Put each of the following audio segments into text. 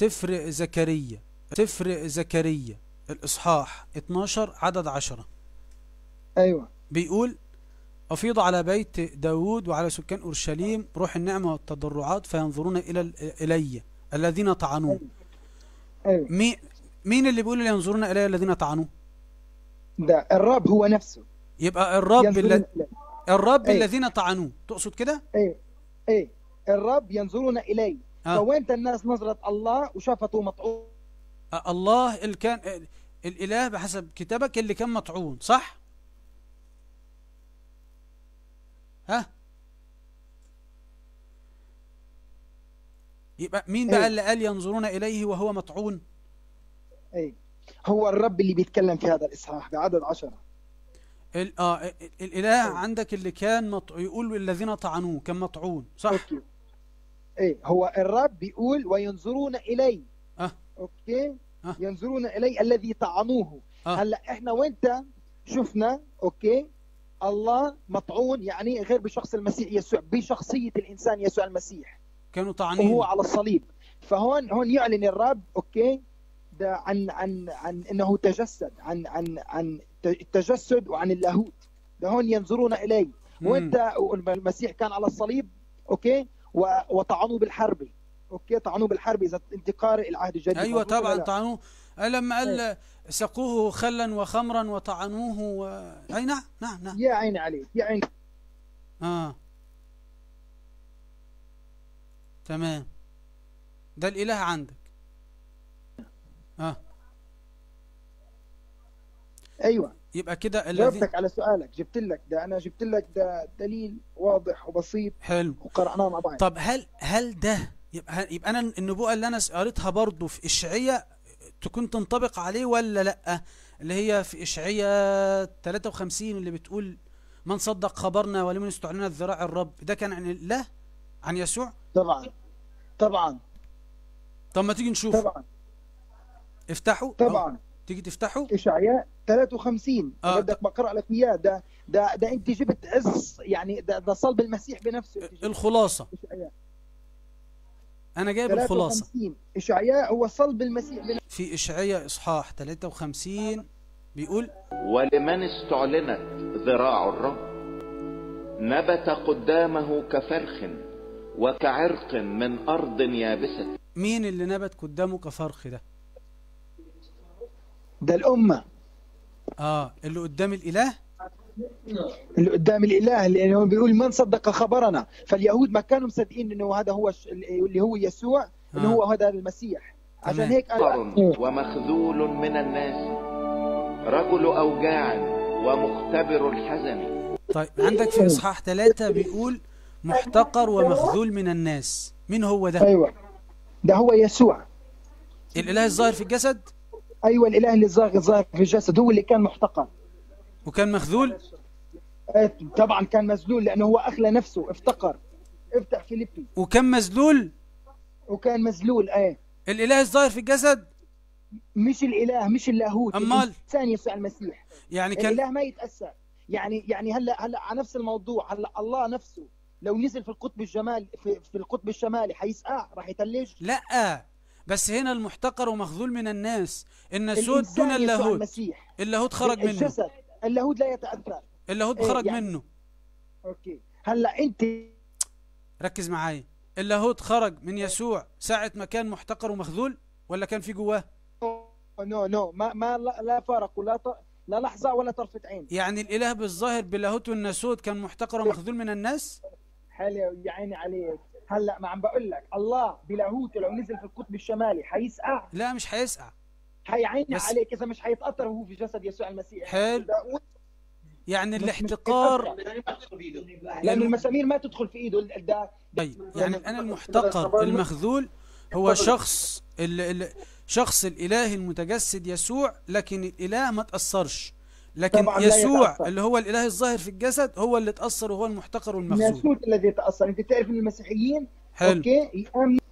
سفر زكريا سفر زكريا. الإصحاح 12 عدد 10 أيوه. بيقول أفيض على بيت داود وعلى سكان أورشليم روح النعمة والتضرعات فينظرون إلى إلي الذين طعنوه. أيوه. مين مين اللي بيقول ينظرون إلي الذين طعنوه؟ ده الرب هو نفسه. يبقى الرب الل... الرب أيوة. الذين طعنوه. تقصد كده؟ إيه إيه الرب ينظرون إلي. آه. فوين الناس نظرت الله وشافته مطعون؟ آه، الله اللي كان آه، الإله بحسب كتابك اللي كان مطعون صح؟ ها؟ يبقى مين بقى أيوة. اللي قال ينظرون إليه وهو مطعون؟ إيه. هو الرب اللي بيتكلم في هذا الإصحاح بعدد عشرة. ال- آه ال- الإله عندك اللي كان مط... يقول الذين طعنوه كان مطعون صح؟ okay. إيه هو الرب بيقول وينظرون إلي. آه. okay؟ آه. ينظرون إلي الذي طعنوه. آه. هلأ إحنا وإنت شفنا okay؟ الله مطعون يعني غير بشخص المسيح يسوع بشخصية الإنسان يسوع المسيح. كانوا طعنين وهو على الصليب. فهون هون يعلن الرب okay؟ ده عن عن عن إنه تجسد عن عن عن التجسد وعن اللاهوت. ده هون ينظرون اليه مم. وإنت المسيح كان على الصليب okay؟ وطعنوه بالحربة. okay؟ طعنوه بالحربة إذا انت قارئ العهد الجديد أيوه طبعا؟ طعنوه. لما قال سقوه خلا وخمرا وطعنوه و... أي نعم نعم نعم. يا عيني عليك يا عيني. آه. تمام. ده الإله عندك. آه. أيوه. يبقى كده الذي جاوبتك على سؤالك جبت لك ده أنا جبت لك ده دليل واضح وبسيط حلو. وقرأناه مع بعض. طب هل هل ده يبقى يبقى أنا النبوءة اللي أنا قريتها برضو في اشعياء تكون تنطبق عليه ولا لأ؟ اللي هي في اشعياء 53 اللي بتقول من صدق خبرنا ولمن استعلنت ذراع الرب. ده كان عن الله عن يسوع؟ طبعا. طبعا. طب ما تيجي نشوف. طبعا. افتحوا. أو طبعا. تيجي تفتحوا إشعياء 53 آه. بدك بقرا لك إياه. ده ده ده أنت جبت عز يعني ده, ده صلب المسيح بنفسه. الخلاصة. إشعياء. أنا جايب الخلاصة. 53 إشعياء هو صلب المسيح بنفسه. في إشعياء إصحاح 53 بيقول ولمن استعلنت ذراع الرب؟ نبت قدامه كفرخ وكعرق من أرض يابسة. مين اللي نبت قدامه كفرخ ده؟ ده الأمة. آه اللي قدام الإله؟ اللي قدام الإله لأنه بيقول من صدق خبرنا. فاليهود ما كانوا مصدقين إنه هذا هو اللي هو يسوع اللي آه. هو هذا المسيح. عشان. هيك قال ومخذول من الناس. رجل أوجاع ومختبر الحزن. طيب عندك في إصحاح ثلاثة بيقول محتقر ومخذول من الناس. مين هو ده؟ أيوه. ده هو يسوع. الإله الظاهر في الجسد؟ أيوه الإله اللي ظاهر ظاهر في الجسد هو اللي كان محتقر. وكان مخذول؟ إيه، طبعا كان مذلول لأنه هو أخلى نفسه افتقر. افتح فيليبي. وكان مذلول؟ وكان مذلول إيه. الإله الظاهر في الجسد؟ مش الإله مش اللاهوت أمال؟ الإنسان يسوع المسيح. يعني كان الإله ما يتأثر. يعني يعني هلأ هلأ على نفس الموضوع. هلأ الله نفسه لو نزل في القطب الجمال في, في القطب الشمالي حيسقع راح يتلج؟ لأ. بس هنا المحتقر ومخذول من الناس. الناسوت دون اللاهوت. المسيح. اللاهوت خرج منه. الجسد. اللاهوت لا يتأثر. اللاهوت إيه، خرج يعني- منه. okay. هلا أنت ركز معايا. اللاهوت خرج من يسوع ساعة ما كان محتقر ومخذول ولا كان في جواه؟ no no. ما ما لا, لا فارقوا لا ط... لا لحظة ولا طرفة عين. يعني الإله بالظاهر باللاهوت والناسوت كان محتقر ومخذول من الناس؟ حلو يا عيني عليك. هلا ما عم بقول لك الله بلاهوته لو نزل في القطب الشمالي حيسقع. لا مش هيسقع حيعيني بس- عليك إذا مش حيتأثر وهو في جسد يسوع المسيح. حلو. يعني الاحتقار لأنه المسامير ما تدخل في إيده ده طيب يعني الآن المحتقر المخذول هو شخص ال ال شخص الإله المتجسد يسوع لكن الإله ما تأثرش. لكن يسوع. اللي هو الإله الظاهر في الجسد هو اللي تأثر وهو المحتقر والمخذول الناسوت الذي تأثر. أنت تعرف إن المسيحيين حلو. أوكي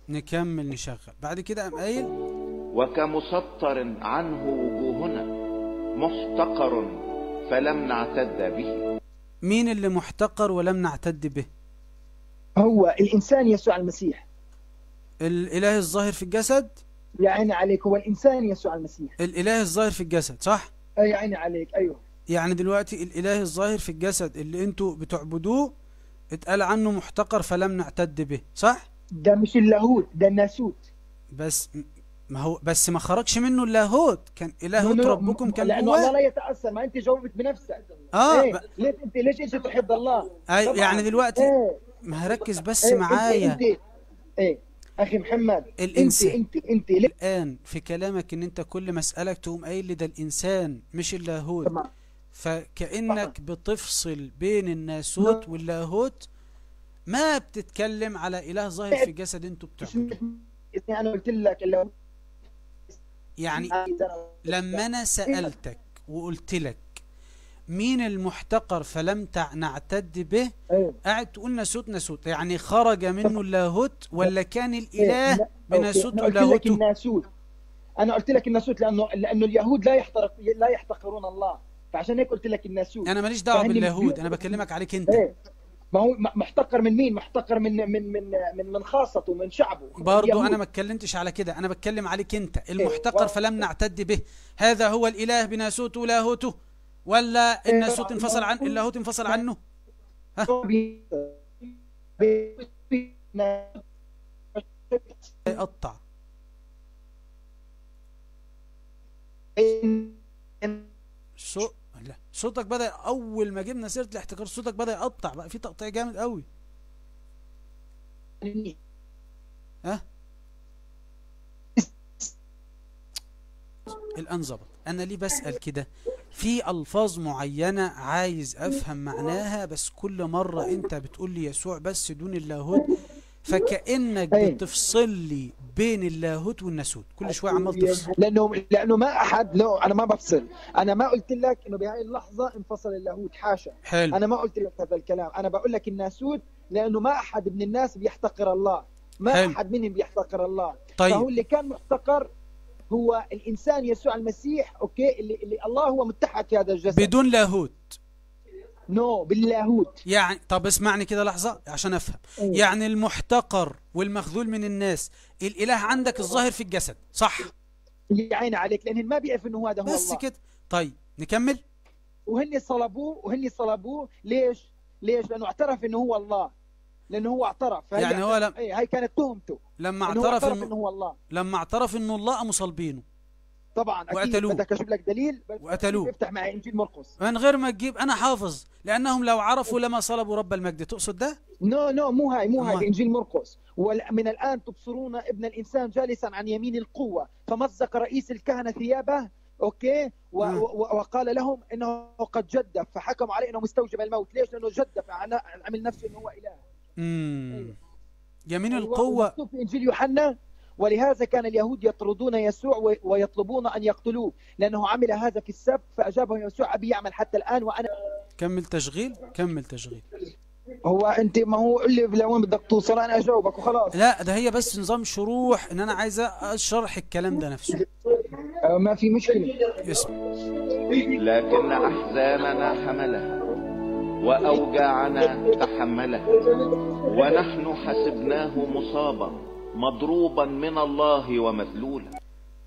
نكمل نشغل. بعد كده قام قايل وكمسطر عنه وجوهنا محتقر فلم نعتد به. مين اللي محتقر ولم نعتد به؟ هو الإنسان يسوع المسيح. الإله الظاهر في الجسد؟ يا عيني عليك هو الإنسان يسوع المسيح. الإله الظاهر في الجسد صح؟ يا عيني عليك أيوه. يعني دلوقتي الاله الظاهر في الجسد اللي أنتوا بتعبدوه اتقال عنه محتقر فلم نعتد به صح؟ ده مش اللاهوت ده الناسوت. بس ما هو بس ما خرجش منه اللاهوت. كان إله no- no- ربكم كان لأنه الله لا يتأثر ما أنت جاوبت بنفسك. آه إيه؟ ب- ليش انت ليش أنت تحب الله؟ أي. يعني دلوقتي إيه؟ ما هركز بس إيه، معايا. انت انت إيه؟ أخي محمد الإنسان. انت انت أنت ليه الآن في كلامك إن أنت كل ما اسالك تقوم قايل لي ده الإنسان مش اللاهوت طبعاً. فكأنك بتفصل بين الناسوت نعم. واللاهوت ما بتتكلم على إله ظاهر في جسد أنتوا بتعبدوه أنا قلت لك يعني لما أنا سألتك وقلت لك مين المحتقر فلم نعتد به؟ إيه قاعد تقول ناسوت ناسوت يعني خرج منه اللاهوت ولا كان إيه، الإله لا، بناسوت ولاهوته الناسوت. أنا قلت لك الناسوت لأنه لأنه اليهود لا يحترق لا يحتقرون الله. فعشان هيك قلت لك الناسوت. أنا ماليش دعوة باللاهوت. أنا بكلمك عليك أنت. إيه. ما هو محتقر من مين؟ محتقر من من من من من خاصته من شعبه برضو اليهود. أنا ما اتكلمتش على كده. أنا بتكلم عليك أنت. المحتقر واو. فلم نعتد به. هذا هو الإله بناسوته ولاهوته. ولا الناسوت انفصل عن اللاهوت انفصل عنه؟ يقطع. صو... لا. صوتك بدأ أول ما جبنا سيرة الاحتكار صوتك بدأ يقطع بقى في تقطيع جامد قوي. ها؟ الآن ظبط. أنا ليه بسأل كده؟ في ألفاظ معينة عايز أفهم معناها بس كل مرة أنت بتقول لي يسوع بس دون اللاهوت فكأنك أي. بتفصل لي بين اللاهوت والناسوت. كل شوية عمال تفصل. لأنه لأنه ما احد لو أنا ما بفصل. أنا ما قلت لك إنه بهاي اللحظة انفصل اللاهوت حاشا. حلو. أنا ما قلت لك هذا الكلام. أنا بقول لك الناسوت لأنه ما أحد من الناس بيحتقر الله. ما حلو. أحد منهم بيحتقر الله. فهو طيب اللي كان محتقر هو الإنسان يسوع المسيح okay اللي, اللي الله هو متحد في هذا الجسد. بدون لاهوت. نو باللاهوت. يعني طب اسمعني كده لحظة عشان أفهم. أيوة. يعني المحتقر والمخذول من الناس الإله عندك الظاهر في الجسد صح؟ يا عيني عليك لأن ما بيعرف إنه هذا هو بس الله. كده. طيب نكمل؟ وهن صلبوه وهن صلبوه. ليش؟ ليش؟ لأنه اعترف إنه هو الله. لأنه هو اعترف. يعني هو لم... إيه هاي كانت تهمته. لما اعترف اعترف إنه انه هو الله. لما اعترف إنه الله قاموا صلبينه طبعا أكيد. وقتلوه. بدك أشوف لك دليل وقتلوه. افتح معي إنجيل مرقس. من غير ما تجيب أنا حافظ. لأنهم لو عرفوا لما صلبوا رب المجد. تقصد ده؟ no no مو هاي مو هاي إنجيل مرقس. ومن الآن تبصرون ابن الإنسان جالسا عن يمين القوة. فمزق رئيس الكهنة ثيابه okay؟ و نعم. و وقال لهم إنه قد جدف. فحكموا عليه إنه مستوجب الموت. ليش؟ لأنه جدف عمل نفسه إنه هو إله. امم يمين أيوة، القوة في إنجيل يوحنا ولهذا كان اليهود يطردون يسوع ويطلبون أن يقتلوه لأنه عمل هذا في السبت فاجابه يسوع أبي يعمل حتى الآن وأنا كمل تشغيل كمل تشغيل. هو أنت ما هو قل لي لوين بدك توصل أنا أجاوبك وخلاص. لا ده هي بس نظام شروح إن أنا عايز أشرح الكلام ده نفسه. آه، ما في مشكلة. اسم لكن أحزاننا حملها. وأوجاعنا تحملها ونحن حسبناه مصابا مضروبا من الله ومذلولا.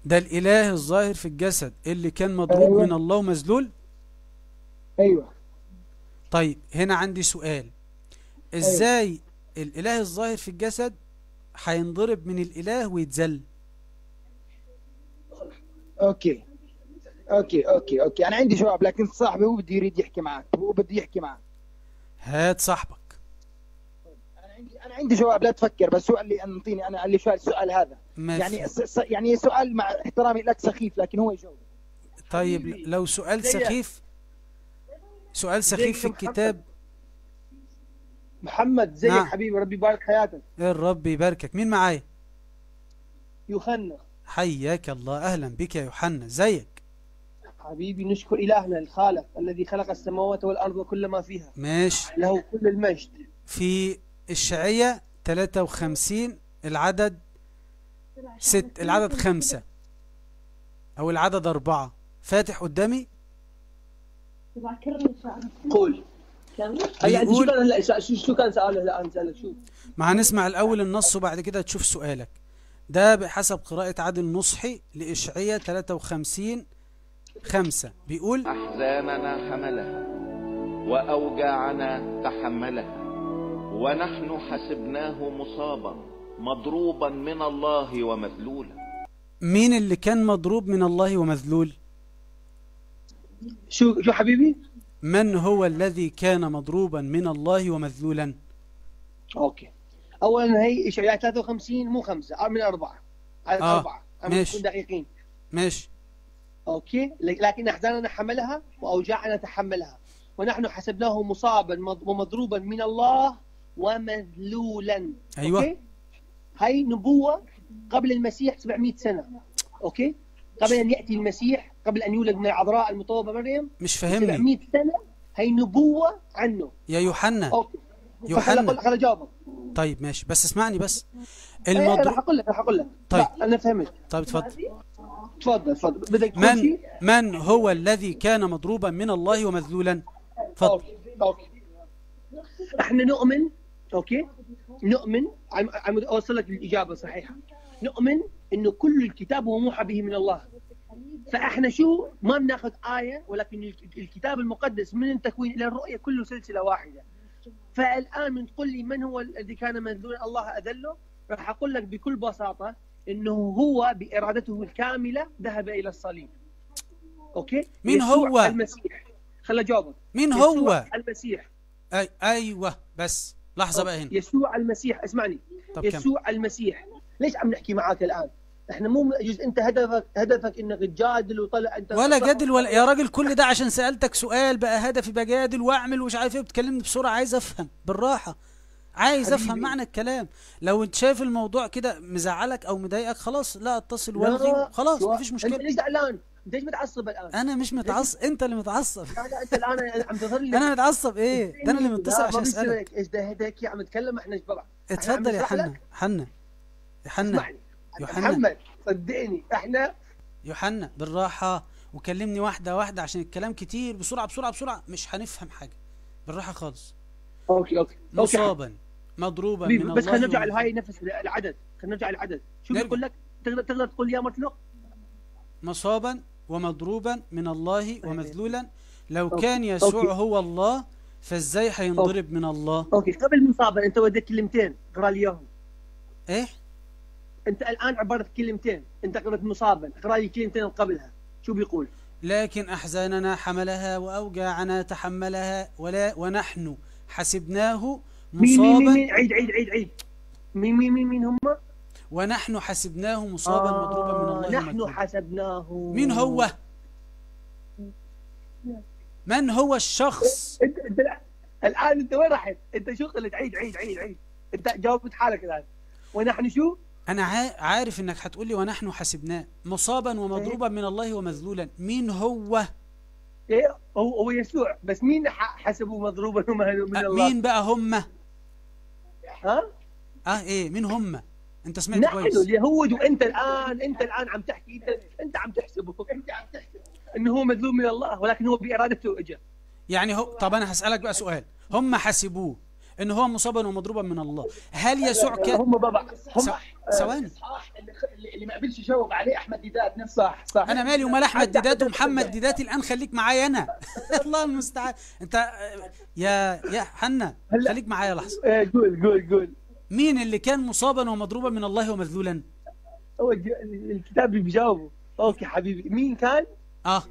ده الإله الظاهر في الجسد اللي كان مضروب أيوة. من الله ومذلول؟ أيوه. طيب هنا عندي سؤال. إزاي الإله الظاهر في الجسد هينضرب من الإله ويتذل؟ okay. okay okay okay. أنا عندي جواب لكن صاحبي هو بده يريد يحكي معك هو بده يحكي معك. هات صاحبك. أنا عندي أنا عندي جواب لا تفكر بس هو قال لي أنطيني أنا قال لي شو السؤال هذا يعني. س- س- يعني سؤال مع احترامي لك سخيف لكن هو يجاوب. طيب لو سؤال. سخيف سؤال سخيف في. الكتاب. محمد زيك نعم. حبيبي ربي يبارك حياتك. يا الرب يباركك. مين معايا يوحنا. حياك الله. أهلا بك يا يوحنا. زيك. حبيبي نشكر إلهنا الخالق الذي خلق السماوات والأرض وكل ما فيها. ماشي. له كل المجد. في الشعية 53 العدد ست العدد خمسة. أو العدد أربعة. فاتح قدامي. قول. بيقول- شو كان سؤاله سألك شو؟ ما هنسمع الأول النص وبعد كده تشوف سؤالك. ده بحسب قراءة عادل نصحي لإشعية 53 خمسة. بيقول أحزاننا حملها وأوجاعنا تحملها ونحن حسبناه مصابا مضروبا من الله ومذلولا. مين اللي كان مضروب من الله ومذلول؟ شو شو حبيبي؟ من هو الذي كان مضروبا من الله ومذلولا؟ okay. اولا هي اشعياء 53 مو خمسة من أربعة. على آه، أربعة. ماشي. نكون دقيقين. ماشي. okay؟ لكن أحزاننا حملها وأوجاعنا تحملها. ونحن حسبناه مصابا مض- ومضروبا من الله ومذلولا. أيوة. okay؟ هاي نبوة قبل المسيح 700 سنة. okay؟ قبل أن يأتي المسيح قبل أن يولد من العذراء المطوبة مريم. مش فاهمني. 700 سنة هي نبوة عنه. يا يوحنا. okay. يوحنا. خل خل اجاوبك طيب ماشي. بس اسمعني بس. إيه، راح المضروب أقول لك راح أقول لك. طيب. أنا فهمت. طيب اتفضل. تفضل تفضل. بدك من شيء؟ من هو الذي كان مضروبا من الله ومذلولا؟ اتفضل okay okay. إحنا نؤمن okay؟ نؤمن عم عم أوصل لك الإجابة الصحيحه نؤمن إنه كل الكتاب هو موحى به من الله. فإحنا شو؟ ما بناخذ آية ولكن الك- الكتاب المقدس من التكوين إلى الرؤية كله سلسلة واحدة. فالآن من تقول لي من هو الذي كان مذلولا؟ الله أذله؟ راح أقول لك بكل بساطة إنه هو بإرادته الكاملة ذهب إلى الصليب. أوكي؟ مين يسوع هو؟ المسيح. خل اجاوبك مين يسوع هو؟ المسيح. أي أيوه بس لحظة بقى هنا. يسوع المسيح اسمعني. طب كم؟ يسوع المسيح. ليش عم نحكي معاك الآن؟ إحنا مو يجوز أنت هدفك هدفك انك تجادل وطلع أنت ولا جادل ولا يا راجل كل ده عشان سألتك سؤال بقى هدفي بجادل وأعمل ومش عارف إيه بتكلمني بسرعة عايز أفهم بالراحة. عايز أفهم حبيبي. معنى الكلام. لو أنت شايف الموضوع كده مزعلك أو مضايقك خلاص لا اتصل والغي لا، خلاص مفيش أنت مشكلة ليش زعلان؟ أنت ليش متعصب الآن؟ أنا مش متعصب. أنت اللي متعصب. لا لا أنت الآن عم تظهر لي أنا متعصب. إيه؟ ده أنا اللي متصل عشان أسألك. إيش ده؟ هيك عم نتكلم إحنا شباب اتفضل يا حنا؟ حنا يا حنا يوحنا محمد صدقني إحنا يوحنا بالراحة. وكلمني واحدة واحدة عشان الكلام كتير. بسرعة بسرعة بسرعة. مش هنفهم حاجة. بالراحة خالص. okay. okay. مصابا. مضروبا من بس خلينا نرجع لهاي نفس العدد. خلينا نرجع للعدد. شو نرجع. بيقول لك؟ تقدر تقدر تقول يا مرتلق؟ مصابا ومضروبا من الله ومذلولا. لو okay. كان يسوع okay. هو الله فازاي هينضرب من الله؟ okay. قبل مصابه أنت ودك كلمتين اقرا لي إياهم. إيه؟ أنت الآن عبرت كلمتين. أنت قرأت مصابا. اقرا لي كلمتين قبلها. شو بيقول؟ لكن أحزاننا حملها وأوجاعنا تحملها ولا ونحن حسبناه مين مين مين, مصابا؟ عيد عيد عيد عيد. مين مين مين مين هم؟ ونحن حسبناه مصابا مضروبا من الله نحن. حسبناه. مين هو؟ من هو الشخص؟ إنت إنت لا. الآن إنت وين رحت؟ إنت شو قلت؟ عيد عيد عيد عيد. إنت جاوبت حالك الآن. ونحن شو؟ أنا عا- عارف إنك هتقولي ونحن حسبناه مصابا ومضروبا من الله ومذلولا. مين هو؟ إيه هو هو يسوع. بس مين ح- حسبه مضروبا من الله؟ مين بقى هم؟ ها؟ آه إيه مين هم؟ أنت سمعت نحن كويس. اليهود وأنت الآن أنت الآن عم تحكي أنت أنت عم تحسبه. أنت عم تحسب إنه هو مذلوم من الله ولكن هو بإرادته اجى يعني هو طب أنا هسألك بقى سؤال. هم حسبوه ان هو مصابا ومضروبا من الله. هل يسوع كان هم بابا هم ثواني. صح اللي, ما قبلش يجاوب عليه أحمد ديدات نفسه صح صح. أنا مالي ومال أحمد ديدات ومحمد ديدات الآن خليك معايا أنا. الله المستعان. أنت يا يا حنا. خليك معايا لحظة. إيه، قول قول قول. مين اللي كان مصابا ومضروبا من الله ومذلولا؟ هو الكتاب بيجاوبه. أوكي حبيبي. مين كان؟ آه.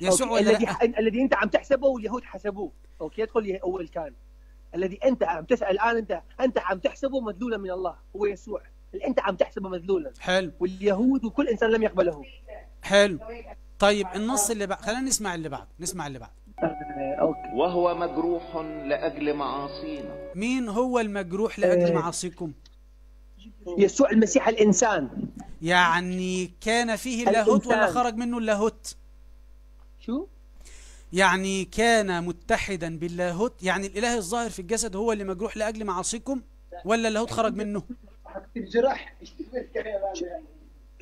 يسوع. ولا الذي الذي أنت عم تحسبه واليهود حسبوه. okay ادخل أول كان. الذي أنت عم تسأل الآن أنت أنت عم تحسبه مذلولا من الله. هو يسوع. اللي انت عم تحسبه مذلولا. حلو. واليهود وكل إنسان لم يقبله. حلو. طيب النص اللي بعد خلينا نسمع اللي بعد نسمع اللي بعد. آه، okay. وهو مجروح لأجل معاصينا. مين هو المجروح لأجل آه. معاصيكم؟ يسوع المسيح الإنسان. يعني كان فيه اللاهوت ولا. خرج منه اللاهوت شو؟ يعني كان متحدا باللاهوت يعني الإله الظاهر في الجسد هو اللي مجروح لأجل معاصيكم ولا اللاهوت خرج منه؟ حكتب جرح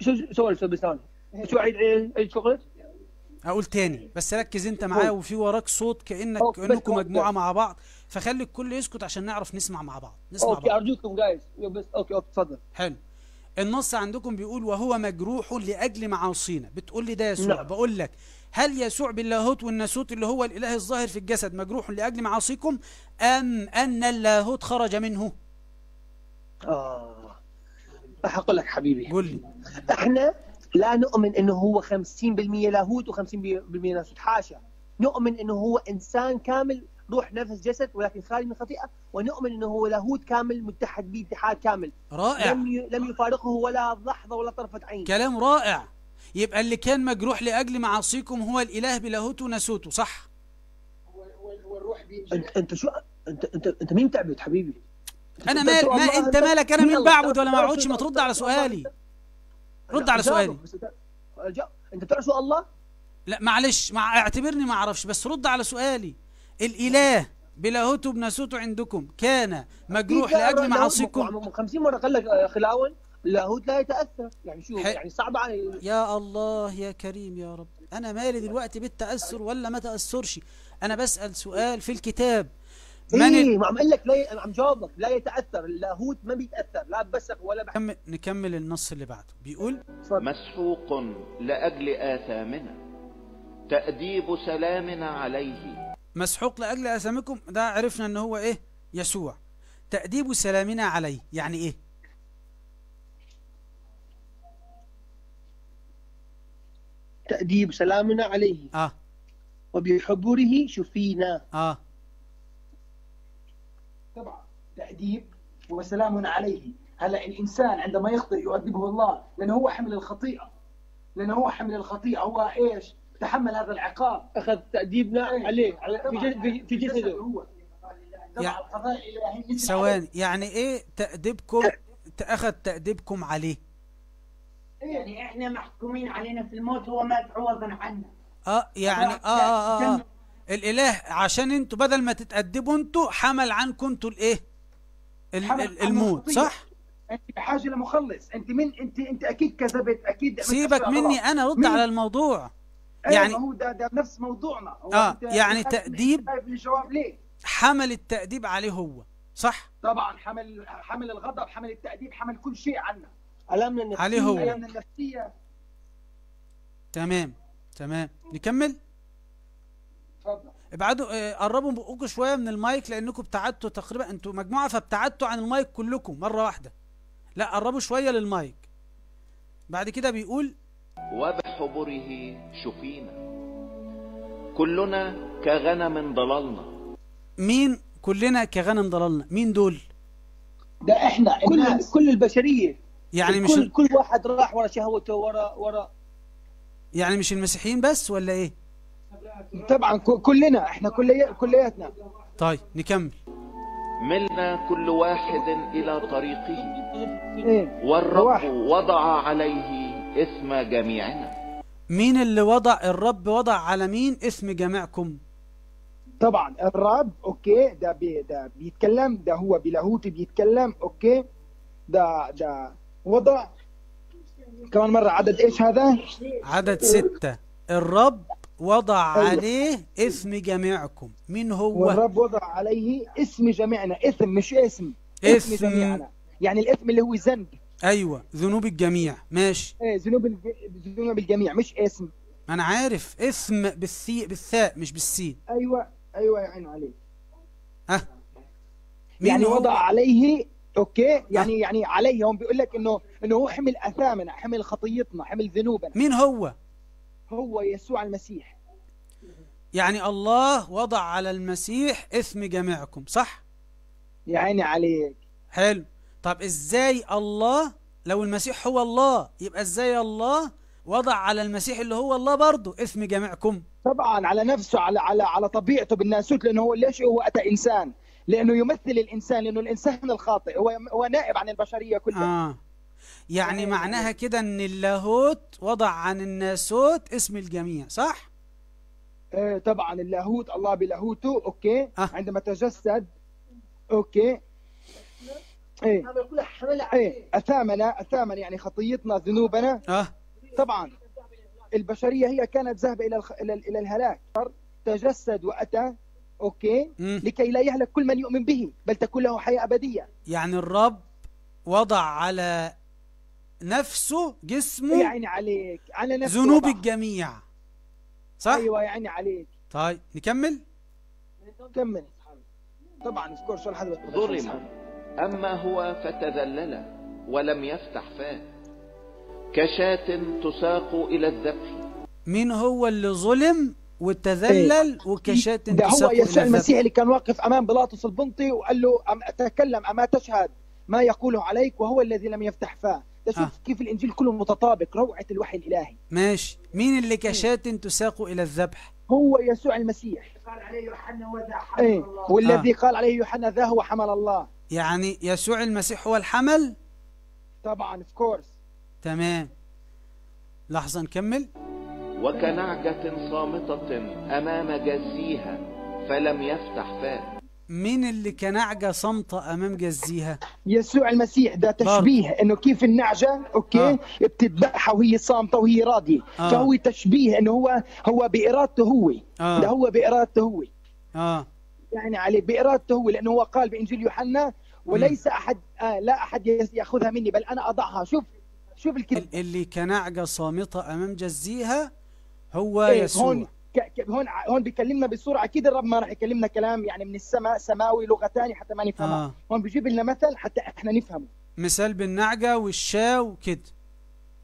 شو سؤال سؤال بس ثاني شو عيد عيد شو قلت؟ أقول تاني. بس ركز انت معايا وفي وراك صوت كانك كأنكم okay. مجموعة مع بعض. فخلي الكل يسكت عشان نعرف نسمع مع بعض. نسمع okay بعض. أرجوكم جايز بس okay okay تفضل. حلو. النص عندكم بيقول وهو مجروح لأجل معاصينا. بتقول لي ده يسوع. نعم. بقول لك هل يسوع باللاهوت والناسوت اللي هو الإله الظاهر في الجسد مجروح لأجل معاصيكم أم أن اللاهوت خرج منه؟ آه. راح أقول لك حبيبي. قول لي. إحنا لا نؤمن إنه هو 50% لاهوت و50% ناسوت حاشا. نؤمن إنه هو إنسان كامل روح نفس جسد ولكن خالي من خطيئة. ونؤمن إنه هو لاهوت كامل متحد به اتحاد كامل. رائع. لم ي... لم يفارقه ولا لحظة ولا طرفة عين. كلام رائع. يبقى اللي كان مجروح لأجل معاصيكم هو الإله بلاهوته وناسوته صح؟ والروح بينجح انت أنت شو انت انت أنت مين تعبد حبيبي؟ أنا مال ما أنت أنت- مالك؟ أنا مين؟ بعبد ولا ما بعبدش ما ترد على سؤالي؟ رد على سؤالي. أنت تعرف الله؟ لا معلش مع اعتبرني ما أعرفش بس رد على سؤالي. الإله بلاهوته بناسوته عندكم كان مجروح لا، لأجل لا، معاصيكم لاهوت 50 مرة قال لك آه، خلاون اللاهوت لا يتأثر. يعني شو يعني صعب علي يا الله يا كريم يا رب. أنا مالي دلوقتي بالتأثر ولا ما تأثرش؟ أنا بسأل سؤال في الكتاب. إيه ما عم أقول لك لا عم جاوبك لا يتأثر اللاهوت ما بيتأثر لا ببسخ ولا بح... نكمل, نكمل النص اللي بعده. بيقول مسحوق لأجل آثامنا تأديب سلامنا عليه. مسحوق لأجل اسامكم ده عرفنا إن هو إيه؟ يسوع. تأديب سلامنا عليه يعني إيه؟ تأديب سلامنا عليه. آه. وبحبره شفينا. آه. طبعا تأديب وسلام عليه. هلا الإنسان عندما يخطئ يؤدبه الله لأنه هو حمل الخطيئة. لأنه هو حمل الخطيئة. هو إيش؟ تحمل هذا العقاب. أخذ تأديبنا عليه على في, في, جسده هو. يع- طبعا القضاء ثواني يعني إيه تأديبكم؟ اخذ تأديبكم عليه. يعني إحنا محكومين علينا في الموت هو مات عوضا عنا. آه يعني آه آه, آه, آه. الإله عشان أنتوا بدل ما تتأدبوا أنتوا حمل عنكم أنتوا الإيه؟ الموت. صح؟ انت بحاجه لمخلص. انت من انت انت أكيد كذبت أكيد سيبك مني أنا رد؟ على الموضوع. يعني يعني- هو ده, ده نفس موضوعنا. هو أنت يعني تأديب- ليه؟ حمل التأديب عليه هو صح؟ طبعا حمل حمل الغضب حمل التأديب حمل كل شيء عنا. المنا النفسيه عليه هو. أيام النفسيه تمام تمام. نكمل؟ تفضل ابعدوا آه، قربوا بقوكوا شوية من المايك لأنكم ابتعدتوا تقريبا أنتوا مجموعة فابتعدتوا عن المايك كلكم مرة واحدة. لا قربوا شوية للمايك. بعد كده بيقول وبحبره شفينا. كلنا كغنم ضللنا. مين كلنا كغنم ضللنا؟ مين دول؟ ده إحنا كل الناس. كل البشرية. يعني مش كل كل واحد راح ورا شهوته ورا ورا. يعني مش المسيحيين بس ولا إيه؟ طبعا كلنا إحنا كلي كلياتنا. طيب نكمل. ملنا كل واحد إلى طريقه. إيه والرب واحد. وضع عليه إثم جميعنا. مين اللي وضع؟ الرب وضع على مين اسم جميعكم؟ طبعا الرب okay ده بي ده بيتكلم ده هو بلاهوته بيتكلم okay. ده ده وضع. كمان مرة عدد إيش هذا؟ عدد ستة. الرب وضع أيوة. عليه اسم جميعكم. مين هو؟ والرب وضع عليه اسم جميعنا. اسم مش اسم اسم. اسم جميعنا. يعني الاسم اللي هو ذنب. أيوه ذنوب الجميع. ماشي. إيه ذنوب الج- ذنوب الجميع مش اسم أنا عارف. اسم بالثي بالثاء مش بالسين. أيوه أيوه يا عين عليك ها؟ يعني هو؟ وضع عليه أوكي؟ يعني يعني عليه. هم بيقول لك إنه إنه هو حمل أثامنا حمل خطيتنا حمل ذنوبنا. مين هو؟ هو يسوع المسيح. يعني الله وضع على المسيح اسم جميعكم صح؟ يا عيني عليك. حلو. طب إزاي الله لو المسيح هو الله يبقى إزاي الله وضع على المسيح اللي هو الله برضه اسم جميعكم؟ طبعا على نفسه على على على طبيعته بالناسوت لأنه هو ليش هو اتى إنسان؟ لأنه يمثل الإنسان لأنه الإنسان الخاطئ هو هو نائب عن البشرية كلها. آه. يعني معناها كده إن اللاهوت وضع عن الناسوت اسم الجميع صح؟ آه طبعا اللاهوت الله بلاهوته okay. آه. عندما تجسد okay. إيه. إيه أثامنا أثامنا يعني خطيتنا ذنوبنا. آه. طبعا البشرية هي كانت ذاهبه إلى الخ... إلى إلى الهلاك. تجسد وأتى okay. مم. لكي لا يهلك كل من يؤمن به بل تكون له حياة أبدية. يعني الرب وضع على نفسه يا جسمه عيني عليك. على نفسه ذنوب. الجميع. صح؟ أيوه يا عيني عليك. طيب نكمل؟ كمل طبعا اذكر شو لحد ما ظلم أما هو فتذلل ولم يفتح فاه. كشاة تساق إلى الذبح مين هو اللي ظلم وتذلل وكشاة ده هو يسوع المسيح اللي كان واقف أمام بيلاطس البنطي وقال له أم تكلم اما تشهد ما يقوله عليك وهو الذي لم يفتح فاه. ده شوف آه. كيف الإنجيل كله متطابق روعة الوحي الإلهي. ماشي. مين اللي كشاة تساق إلى الذبح؟ هو يسوع المسيح. قال عليه يوحنا وذا حمل إيه. الله. والذي قال عليه يوحنا ذا هو حمل الله. يعني يسوع المسيح هو الحمل؟ طبعا of course تمام. لحظة نكمل. وكنعجة صامتة أمام جازيها فلم يفتح فاه مين اللي كنعجة صامتة أمام جازيها؟ يسوع المسيح ده تشبيه إنه كيف النعجة okay؟ آه. بتتبعها وهي صامتة وهي راضية. آه. فهو تشبيه إنه هو هو بإرادته هو. آه. ده هو بإرادته هو. آه. يعني عليه بإرادته هو لأنه هو قال بإنجيل يوحنا وليس أحد آه لا أحد يس- يأخذها مني بل أنا أضعها. شوف شوف الكلمة. ال- اللي كنعجة صامتة أمام جازيها هو إيه، يسوع. هون هون هون بيكلمنا بسرعة. أكيد الرب ما راح يكلمنا كلام يعني من السماء سماوي لغه ثانية حتى ما نفهمها آه. هون بيجيب لنا مثل حتى إحنا نفهمه. مثال بالنعجة والشاة وكده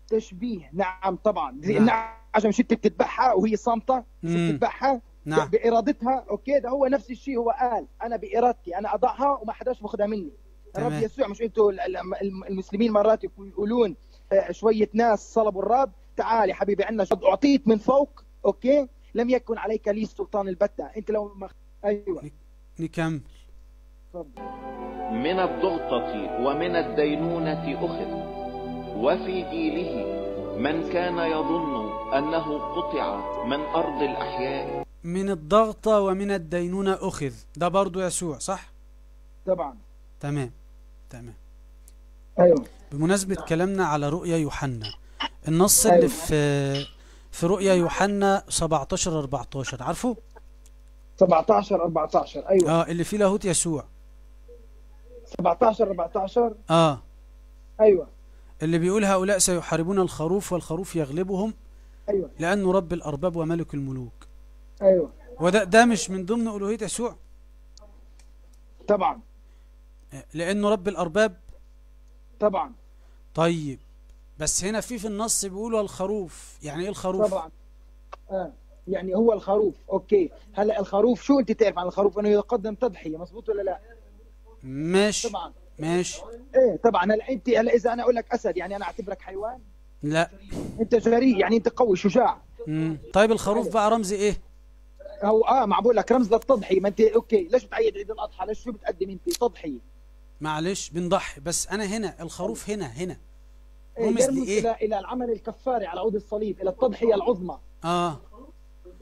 تشبيه. نعم طبعا. زي نعم. النعجه مش انت بتذبحها وهي صامتة. مش. بتذبحها. نعم. بإرادتها. أوكي؟ ده هو نفس الشيء. هو قال أنا بإرادتي. أنا أضعها وما حداش باخذها مني. الرب. يسوع مش أنتوا ال- ال- الم- المسلمين مرات يقولون آه، شوية ناس صلبوا الرب. تعال يا حبيبي عندنا اعطيت من فوق. أوكي؟ لم يكن عليك لي سلطان البتة. أنت لو ما أيوه. نكمل. من الضغطة ومن الدينونة أخذ وفي جيله من كان يظن أنه قطع من أرض الأحياء. من الضغطة ومن الدينونة أخذ. ده برضو يسوع صح؟ طبعا. تمام تمام. أيوه. بمناسبة كلامنا على رؤيا يوحنا النص اللي أيوة. في في رؤيا يوحنا 17 14 عارفه؟ 17 14 أيوه. آه اللي فيه لاهوت يسوع. 17 14 آه. أيوه. اللي بيقول هؤلاء سيحاربون الخروف والخروف يغلبهم أيوه. لأنه رب الأرباب وملك الملوك. أيوه. وده ده مش من ضمن ألوهية يسوع؟ طبعا. آه، لأنه رب الأرباب؟ طبعا. طيب. بس هنا في في النص بيقولوا الخروف. يعني إيه الخروف؟ طبعا. آه. يعني هو الخروف. أوكي. هلا الخروف شو أنت تعرف عن الخروف؟ أنه يقدم تضحية. مزبوط ولا لا؟ ماشي. طبعا. ماشي. إيه طبعا. هلا أنت هلا إذا أنا أقول لك أسد يعني أنا أعتبرك حيوان؟ لا. أنت جريء يعني أنت قوي شجاع. مم. طيب الخروف بقى رمز إيه؟ هو آه ما بقول لك رمز للتضحية. ما أنت أوكي. ليش بتعيد عيد الأضحى؟ ليش شو بتقدم أنت؟ تضحية. معلش بنضحي. بس أنا هنا الخروف هنا هنا. يرمز لإيه؟ إلى إلى العمل الكفاري على عود الصليب إلى التضحية العظمى. آه.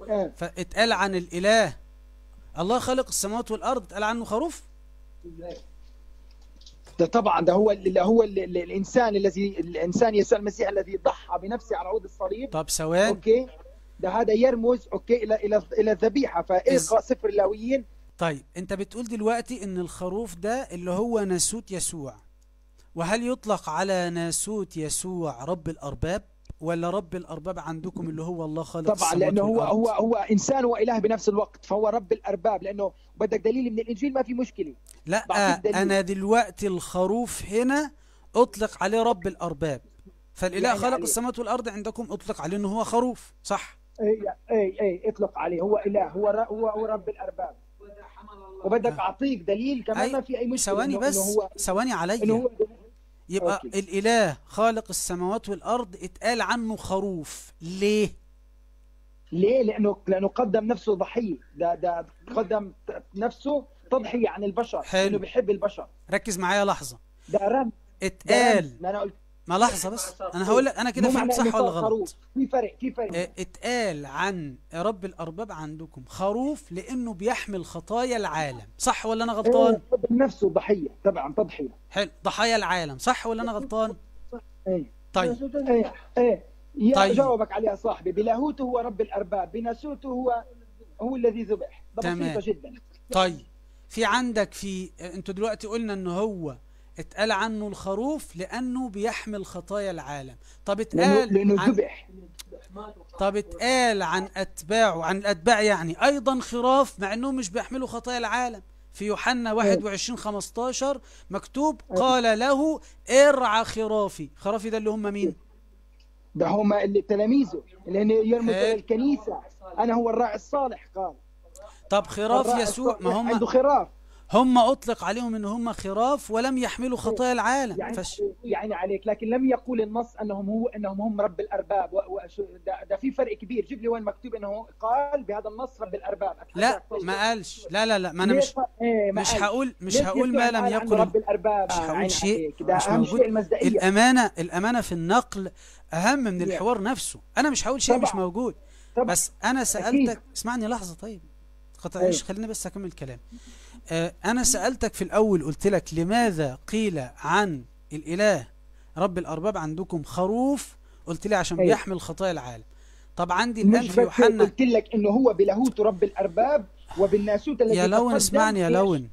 آه. فاتقال عن الإله. الله خلق السماوات والأرض اتقال عنه خروف؟ ده طبعا ده هو اللي هو اللي الإنسان الذي الإنسان يسوع المسيح الذي ضحى بنفسه على عود الصليب. طب ثوان okay. ده هذا يرمز okay إلى إلى إلى الذبيحة. فاقرا سفر اللاويين. طيب أنت بتقول دلوقتي إن الخروف ده اللي هو ناسوت يسوع. وهل يطلق على ناسوت يسوع رب الأرباب ولا رب الأرباب عندكم اللي هو الله خالق طبعا لأنه هو والأرض؟ هو هو إنسان وإله بنفس الوقت فهو رب الأرباب لأنه بدك دليل من الإنجيل ما في مشكلة. لا دليل. أنا دلوقتي الخروف هنا أطلق عليه رب الأرباب. فالإله يعني خلق عليه. السماوات والأرض عندكم أطلق عليه إنه هو خروف صح؟ اي اي اي اطلق عليه هو إله هو هو هو رب الأرباب. وبدك أعطيك دليل كمان ما في أي مشكلة ثواني إنه- بس إنه ثواني عليا هو يبقى okay. الإله خالق السماوات والأرض اتقال عنه خروف ليه ليه؟ لأنه لأنه قدم نفسه ضحية ده ده قدم نفسه تضحية عن البشر حلو. لأنه بيحب البشر ركز معايا لحظة ده رمز ده اتقال رمز. ما أنا قلت ما لحظة بس أنا هقول لك أنا كده إنه صح ولا غلط. في فرق في فرق. آه، اتقال عن رب الأرباب عندكم خروف لأنه بيحمل خطايا العالم صح ولا أنا غلطان؟ إيه، قدم نفسه ضحية طبعا تضحية. حلو ضحايا العالم صح ولا أنا غلطان؟ إيه. طيب. إيه إيه. طيب. جاوبك عليها صاحبي بلاهوته هو رب الأرباب بناسوته هو هو الذي ذبح. ده. بسيطة جدا. طيب في عندك في أنتوا دلوقتي قلنا إن هو اتقال عنه الخروف لأنه بيحمل خطايا العالم. طب اتقال لأنه عن ذبح. طب اتقال عن أتباعه عن الاتباع يعني أيضا خراف مع انهم مش بيحملوا خطايا العالم. في يوحنا 21 15 مكتوب قال له ارعى خرافي. خرافي ده اللي هم مين؟ ده هم اللي تلاميذه لأن يرمز إيه. إلى الكنيسة. أنا هو الراعي الصالح قال. طب خراف يسوع ما هم عنده خراف. هم أطلق عليهم إن هم خراف ولم يحملوا خطايا العالم. يعني فش يعني عليك لكن لم يقول النص أنهم هو أنهم هم رب الأرباب. و... و... ده, ده في فرق كبير. جيب لي وين مكتوب إنه قال بهذا النص رب الأرباب. لا ما قالش. لا لا لا ما ليش مش ق- إيه، ما مش. هقول مش هقول ما لم يقل رب الأرباب؟ مش هقول شيء مش موجود. شيء الامانه الأمانة في النقل أهم من Yeah. الحوار نفسه. أنا مش هقول شيء مش طبعا. موجود. طبعا. بس أنا سالتك اسمعني لحظة طيب. قطعيش أيوة. خليني بس أكمل الكلام. آه أنا سألتك في الأول قلت لك لماذا قيل عن الإله؟ رب الأرباب عندكم خروف؟ قلت لي عشان أيوة. بيحمل خطايا العالم. طب عندي الآن مش في يوحنا. قلت لك إنه هو بلاهوت رب الأرباب وبالناسوت الذي يا لون اسمعني يا؟ لون.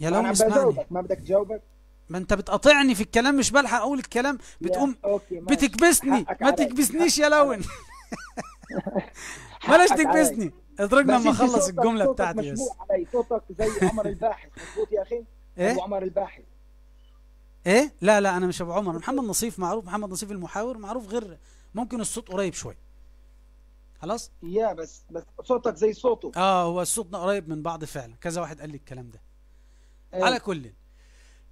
يا لون اسمعني. ما بدك تجاوبك؟ ما أنت بتقاطعني في الكلام مش بلحق أقول الكلام. بتقوم. بتكبسني. ما. تكبسنيش يا لون. بلاش. تكبسني. اتركنا اما انت اخلص الجملة بتاعتي بس علي. صوتك زي عمر الباحث مظبوط يا أخي؟ إيه؟ أبو عمر الباحث إيه؟ لا لا أنا مش أبو عمر. محمد نصيف معروف محمد نصيف المحاور معروف غير ممكن الصوت قريب شوية خلاص؟ يا بس بس صوتك زي صوته. آه هو صوتنا قريب من بعض فعلا. كذا واحد قال لي الكلام ده. إيه. على كل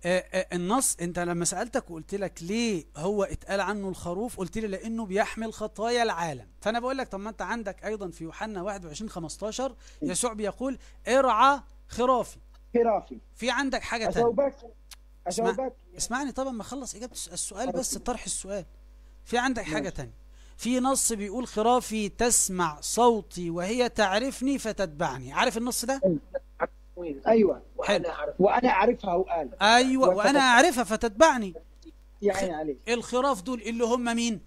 النص انت لما سألتك وقلت لك ليه هو اتقال عنه الخروف قلت لي لأنه بيحمل خطايا العالم. فأنا بقول لك طب ما أنت عندك أيضا في يوحنا 21 15 يسوع بيقول ارعى خرافي. خرافي. في عندك حاجة تانية؟ اسمع اسمعني طبعا ما اخلص إجابة السؤال بس طرح السؤال. في عندك حاجة تانية؟ في نص بيقول خرافي تسمع صوتي وهي تعرفني فتتبعني. عارف النص ده؟ أيوه. حلو. وأنا أعرف. وأنا أعرفها وقال أيوه وأنا أعرفها فتتبعني. يا عيني عليك. الخراف دول اللي هم مين؟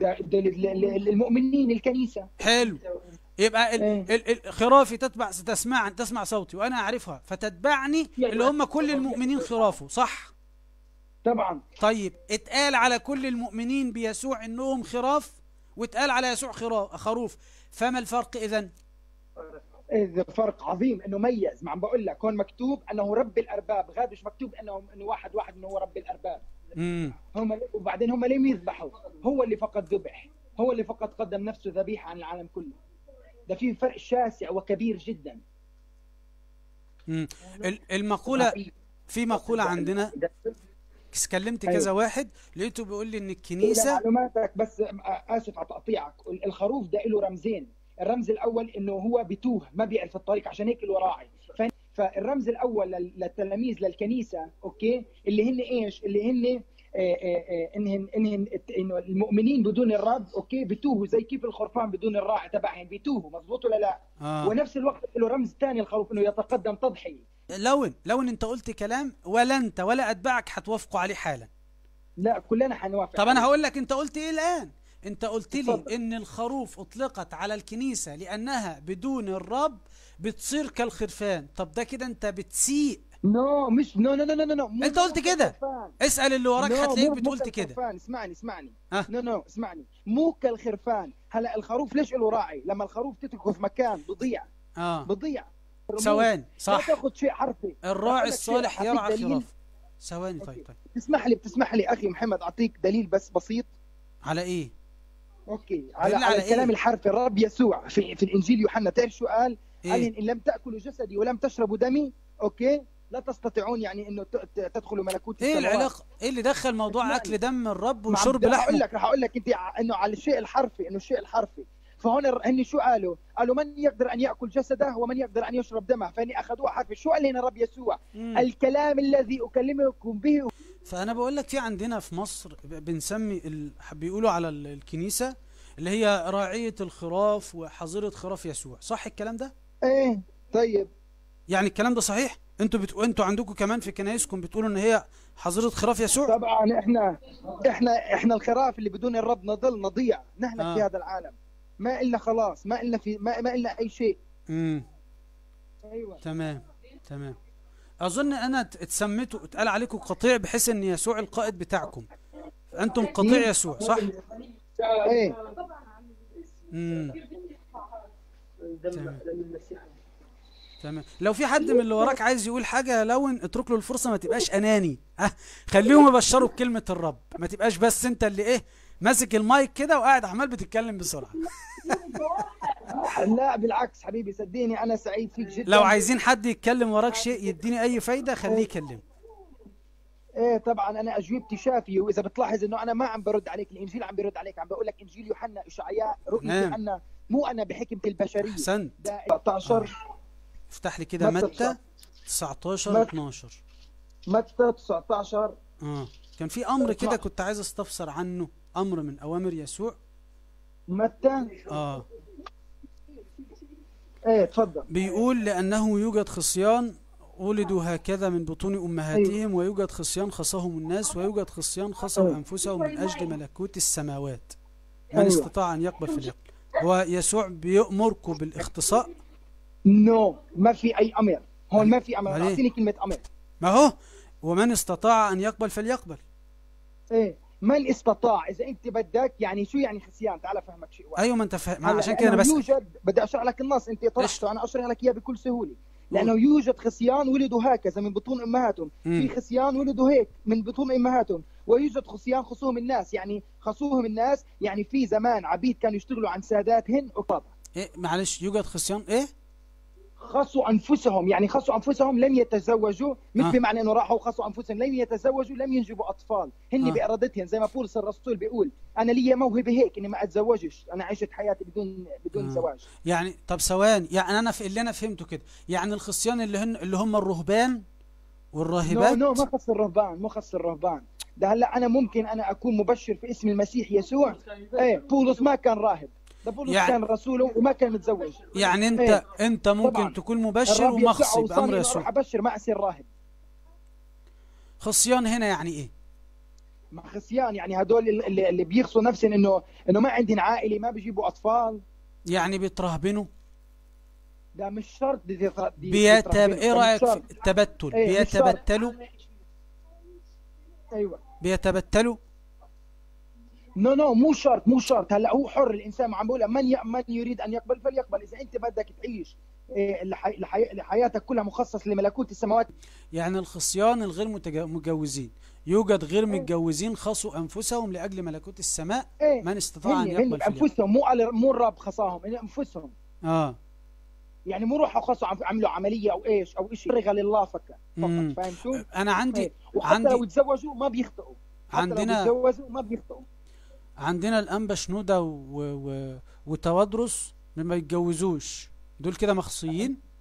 ده ده ال- ال- ال- المؤمنين الكنيسة. حلو. يبقى ال إيه. خرافي تتبع تسمع تسمع صوتي وأنا أعرفها. فتتبعني اللي هم كل المؤمنين خرافه صح؟ طبعا. طيب اتقال على كل المؤمنين بيسوع إنهم خراف واتقال على يسوع خراف خروف. فما الفرق اذا فرق عظيم إنه ميز. ما عم بقول لك هون مكتوب إنه رب الأرباب. غاد مش مكتوب إنه إنه واحد واحد إنه هو رب الأرباب. هم وبعدين هم لم يذبحوا هو اللي فقط ذبح. هو اللي فقط قدم نفسه ذبيحة عن العالم كله. ده في فرق شاسع وكبير جدا. ال- المقوله في مقولة عندنا كلمت كذا واحد لقيته بيقول لي إن الكنيسه معلوماتك بس آسف على تقطيعك. الخروف ده له رمزين. الرمز الأول إنه هو بتوه ما بيعرف الطريق عشان هيك له راعي. ف- فالرمز الأول لل- للتلاميذ للكنيسة okay؟ اللي هن إيش؟ اللي هن آه، آه، آه، انهن إنه المؤمنين بدون الرب okay؟ بتوهوا زي كيف الخرفان بدون الراعي تبعهم بتوهوا مزبوط ولا لا؟ آه. ونفس الوقت له رمز ثاني الخروف إنه يتقدم تضحية. لون لون أنت قلت كلام ولا أنت ولا أتباعك هتوافقوا عليه حالا. لا كلنا حنوافق طب أنا هقول لك أنت قلت إيه الآن؟ انت قلت لي. ان الخروف اطلقت على الكنيسة لانها بدون الرب بتصير كالخرفان. طب ده كده انت بتسيء. no مش no no no no انت قلت كده. اسأل اللي وراك no، هتلاقيك بتقول كده. اسمعني اسمعني؟ no no اسمعني. مو كالخرفان. هلا الخروف ليش له راعي؟ لما الخروف تتركه في مكان بضيع. آه. بضيع. ثواني لا صح تاخذ شيء حرفي. الراعي الصالح يرعى دليل. خراف ثواني طيب طيب. تسمح لي بتسمح لي أخي محمد أعطيك دليل بس بسيط؟ على إيه؟ okay على, على على الكلام إيه؟ الحرفي الرب يسوع في, في الإنجيل يوحنا تعرف شو قال؟ قال إيه إن لم تأكلوا جسدي ولم تشربوا دمي okay لا تستطيعون يعني إنه تدخلوا ملكوت إيه السماوات. العلاقه إيه اللي دخل موضوع. أكل دم الرب وشرب رح أقول لحمه لك رح أقول لك أنت إنه على الشيء الحرفي إنه الشيء الحرفي فهون هن شو قالوا؟ قالوا من يقدر أن يأكل جسده ومن يقدر أن يشرب دمه فهني اخذوها حرفي شو قال لنا الرب يسوع؟ مم. الكلام الذي أكلمكم به فأنا بقول لك في عندنا في مصر بنسمي ال... بيقولوا على ال- الكنيسة اللي هي راعية الخراف وحظيرة خراف يسوع صح الكلام ده؟ إيه طيب. يعني الكلام ده صحيح؟ أنتوا بت... أنتوا عندكم كمان في كنايسكم بتقولوا إن هي حظيرة خراف يسوع؟ طبعا إحنا إحنا إحنا الخراف اللي بدون الرب نضل نضيع. نهلك آه. في هذا العالم. ما إلنا خلاص ما إلنا في ما, ما إلنا أي شيء. امم أيوه. تمام تمام. أظن أنا ات- اتسميتوا اتقال عليكم قطيع بحيث ان يسوع القائد بتاعكم. أنتم قطيع يسوع صح؟ إيه. امم تمام. تمام. لو في حد من اللي وراك عايز يقول حاجة يا لون اترك له الفرصة ما تبقاش أناني. أه؟ خليهم يبشروا بكلمة الرب. ما تبقاش بس أنت اللي إيه ماسك المايك كده وقاعد عمال بتتكلم بسرعة. لا بالعكس حبيبي صدقني أنا سعيد فيك جدا. لو عايزين حد يتكلم وراك شيء يديني أي فايدة خليه يكلم. إيه طبعا أنا اجوبتي شافيه وإذا بتلاحظ إنه أنا ما عم برد عليك الإنجيل عم برد عليك عم بقول لك إنجيل يوحنا إشعياء رؤية نعم. يوحنا مو أنا بحكمة البشرية. أحسنت. ده 19 افتح لي كده متى؟ متى 19 متى. 12 متى 19 آه. كان في أمر كده. كنت عايز أستفسر عنه أمر من أوامر يسوع. متى؟ آه. إيه تفضل بيقول لأنه يوجد خصيان ولدوا هكذا من بطون أمهاتهم ويوجد خصيان خصهم الناس ويوجد خصيان خصوا أيوة. أنفسهم من أجل ملكوت السماوات. من أيوة. استطاع أن يقبل فليقبل هو يسوع بيأمركم بالاختصاء؟ نو ما في أي أمر. هون ما في إيه؟ أعطيني كلمة أمر. ما هو؟ ومن استطاع أن يقبل فليقبل. إيه. من استطاع إذا أنت بدك يعني شو يعني خسيان؟ تعال أفهمك شيء واحد. أيوة ما أنت فاهم عشان كده لأنه بس يوجد بدي أشرح لك النص أنت؟ طرحته أنا أشرح لك إياه بكل سهولة. لأنه يوجد خصيان ولدوا هكذا من بطون أمهاتهم. في خصيان ولدوا هيك من بطون أمهاتهم ويوجد خصيان خصوهم الناس يعني خصوهم الناس يعني في زمان عبيد كانوا يشتغلوا عن ساداتهن عقابة إيه معلش يوجد خصيان إيه؟ خصوا أنفسهم يعني خصوا أنفسهم لم يتزوجوا مش آه. بمعنى إنه راحوا خصوا أنفسهم لم يتزوجوا لم ينجبوا أطفال. هن آه. بإرادتهم زي ما بولس الرسول بيقول أنا لي موهبة هيك إني ما أتزوجش أنا عشت حياتي بدون بدون آه. زواج. يعني طب ثواني يعني أنا في اللي أنا فهمته كده يعني الخصيان اللي هن اللي هم الرهبان no والراهبات؟ no ما خص الرهبان مو خص الرهبان. ده هلأ أنا ممكن أنا أكون مبشر في اسم المسيح يسوع. إيه بولس ما كان راهب. بولس يعني- كان رسول وما كان متزوج يعني أنت إيه. أنت ممكن طبعاً. تكون مبشر ومخصي إنه يسوع. أبشر ما اصير راهب خصيان هنا يعني إيه؟ مع خصيان يعني هدول اللي, اللي بيخصوا نفسهم انه إنه ما عندهم عائلة ما بيجيبوا أطفال. يعني بيترهبنوا ده مش شرط دي دي بيتب... إيه رأيك في. التبتل؟ شرط. بيتبتلوا؟ أيوه. بيتبتلوا؟ no no مو شرط مو شرط. هلا هو حر الإنسان عم بقول من ي... من يريد أن يقبل؟ فليقبل. إذا أنت بدك تعيش إيه، لحي... لحي... لحياتك كلها مخصص لملكوت السماوات. يعني الخصيان الغير متج... متجوزين. يوجد غير متجوزين خصوا أنفسهم لأجل ملكوت السماء؟ إيه. من استطاع أن يقبل فليقبل بانفسهم مو على مو الرب خصاهم أنفسهم. آه. يعني مو روحوا خصوا عم- عملوا عملية أو إيش أو شيء رغى لله مم. فقط فاهم شو؟ أنا عندي إيه. وحتى عندي- لو يتزوجوا ما بيخطئوا. حتى عندنا- لو بيتجوزوا ما بيخطئوا. عندنا الانبا. و... وتوادرس ما يتجوزوش دول كده مخصيين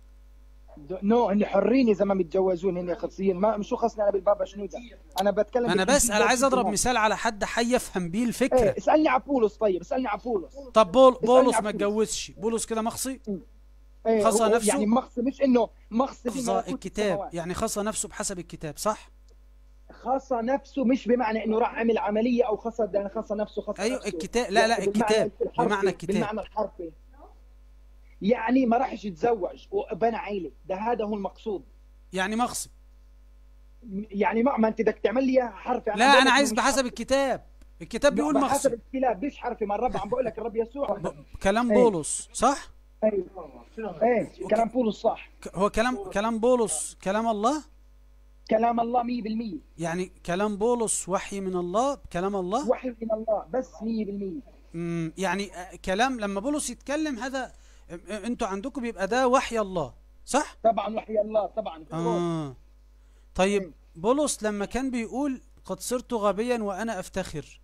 نو هن حرين إذا ما متجوزون هن خصيين ما مش خصني أنا بالبابا شنو ده أنا بتكلم أنا بالإنجيل بسال عايز أضرب. مثال على حد حي يفهم بيه إيه الفكرة اسألني على بولس طيب اسألني على بولس طب بول... بولس ما. اتجوزش بولس كده مخصي إيه خصى هو- نفسه؟ يعني مخص مش إنه مخص في خصى الكتاب. يعني خصى نفسه بحسب الكتاب صح خص نفسه مش بمعنى إنه راح عمل عملية أو خص ده خص نفسه خص أيوه نفسه. الكتاب لا لا يعني الكتاب بمعنى الكتاب. بالمعنى الحرفي. يعني ما راحش يتزوج وبنى عيلة. ده هذا هو المقصود. يعني مخصي يعني ما, ما أنت بدك تعمل لي إياها حرفي لا أنا عايز بحسب الكتاب. الكتاب بيقول بحسب مخصي الكتاب مش حرفي. ما الرب عم بقول لك الرب يسوع. كلام إيه. بولس صح؟ أيوه إيه كلام بولس صح. هو كلام كلام بولس كلام الله؟ كلام الله 100% يعني كلام بولس وحي من الله كلام الله؟ وحي من الله بس 100% مم، يعني آه، كلام لما بولس يتكلم هذا آه، آه، أنتوا عندكم بيبقى ده وحي الله صح؟ طبعا وحي الله طبعا. آه. طيب بولس لما كان بيقول قد صرت غبيا وأنا أفتخر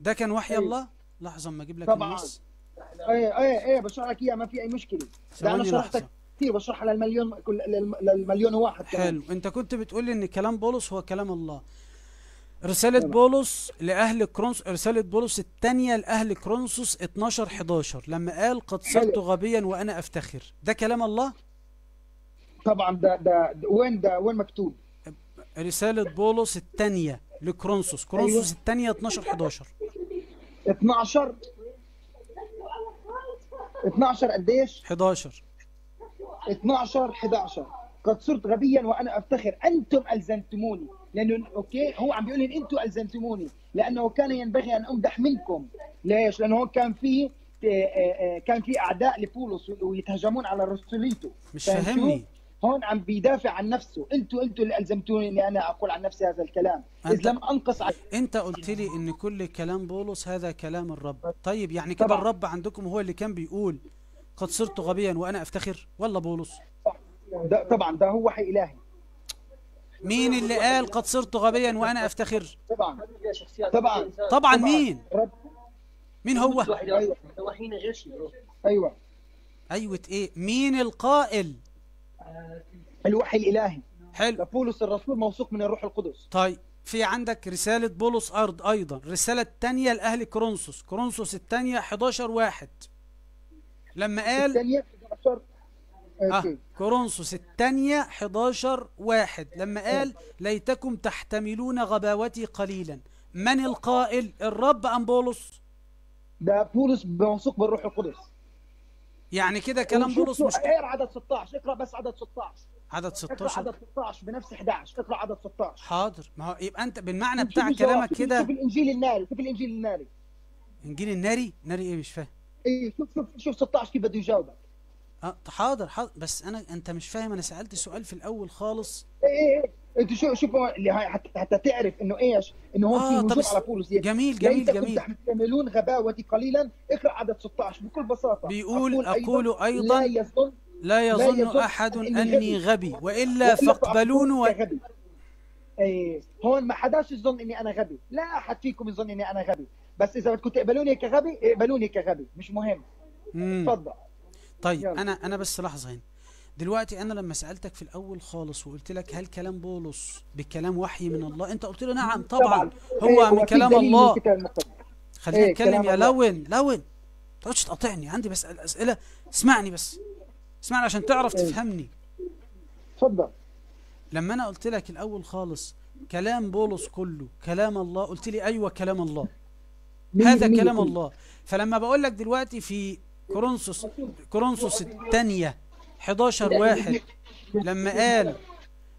ده كان وحي أيوة. الله؟ لحظة أما أجيب لك طبعاً. النص إيه إيه إيه بشرح لك اياها ما في أي مشكلة. ده أنا شرحتك كثير بشرحها للمليون للمليون واحد كمان. حلو. انت كنت بتقول ان كلام بولس هو كلام الله. رسالة تمام. بولس لأهل كورنثوس رسالة بولس الثانية لأهل كورنثوس 12 11 لما قال قد صرت. غبيا وأنا أفتخر. ده كلام الله؟ طبعا ده, ده ده وين ده وين مكتوب؟ رسالة بولس الثانية لكورنثوس. كورنثوس أيوة. الثانية 12 11 12 12 قديش؟ 11 12 11 قد صرت غبيا وأنا أفتخر. أنتم ألزمتموني. لأنه أوكي هو عم بيقول لي أنتم ألزمتموني. لأنه كان ينبغي أن أمدح منكم. ليش؟ لأنه هون كان في آه، آه، آه، كان في أعداء لبولس ويتهجمون على رسوليته مش؟ فاهمني. هون عم بيدافع عن نفسه. أنتم أنتم اللي ألزمتوني إني أنا أقول عن نفسي هذا الكلام. اذ لم أنقص عن أنت قلت لي إن كل كلام بولس هذا كلام الرب. طيب يعني كده. الرب عندكم هو اللي كان بيقول. قد صرت غبيا وأنا أفتخر. ولا بولس. ده طبعا ده هو وحي إلهي. مين اللي قال قد صرت غبيا وأنا أفتخر؟ طبعا. طبعا. طبعا مين؟ مين هو؟ شيء أيوه. أيوه إيه؟ مين القائل؟ الوحي الإلهي. حلو. بولس الرسول موثوق من الروح القدس. طيب في عندك رسالة بولس أرض أيضا. الرسالة الثانية لأهل كورنثوس. كورنثوس الثانية 11 واحد. لما قال الثانية 11 آه كورنثوس الثانية 11 واحد. لما قال ليتكم تحتملون غباوتي قليلا. من القائل؟ الرب أم بولس؟ ده بولس موثوق بالروح القدس. يعني كده كلام بولس مش اقرا عدد 16 اقرأ بس عدد 16 عدد اقرأ 16 عدد 16 بنفس 11 اقرأ عدد 16 حاضر. ما هو يبقى أنت بالمعنى بتاع كلامك كده شوف الإنجيل الناري. شوف الإنجيل الناري. إنجيل الناري؟ ناري إيه؟ مش فاهم. اي شوف شوف شوف 16 كيف بده يجاوبك. آه حاضر حاضر. بس أنا أنت مش فاهم أنا سألت سؤال في الأول خالص. اي اي اي أنت شو شوف اللي هاي حتى, حتى تعرف إنه إيش؟ إنه هون آه، في على بولس جميل جميل ليتكم جميل. تحتملون غباوتي قليلا اقرأ عدد 16 بكل بساطة. بيقول أقول لا أيضا يظن لا يظن يظن أحد أني أني غبي. وإلا فاقبلون و... غبي. إيه هون ما حداش يظن إني أنا غبي. لا أحد فيكم يظن إني أنا غبي. بس إذا بدكم تقبلوني كغبي اقبلوني كغبي مش مهم. مم. تفضل طيب يلا. أنا أنا بس لحظة هنا. دلوقتي أنا لما سألتك في الأول خالص وقلت لك هل كلام بولس بكلام وحي من الله؟ أنت قلت لي نعم طبعا. هو إيه، من في كلام من الله. خليني إيه، اتكلم كلام يا. لون لون ما تقعدش تقاطعني عندي بسال أسئلة. اسمعني بس. اسمعني عشان تعرف إيه. تفهمني. تفضل لما أنا قلت لك الأول خالص كلام بولس كله كلام الله قلت لي أيوه كلام الله. هذا كلام. الله. فلما بقول لك دلوقتي في كورنثوس كورنثوس الثانية 11 واحد لما قال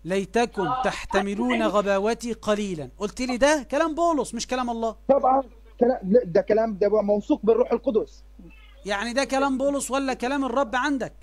ليتكم تحتملون غباوتي قليلا. قلت لي ده كلام بولس مش كلام الله. طبعا ده كلام ده موثوق بالروح القدس. يعني ده كلام بولس ولا كلام الرب عندك؟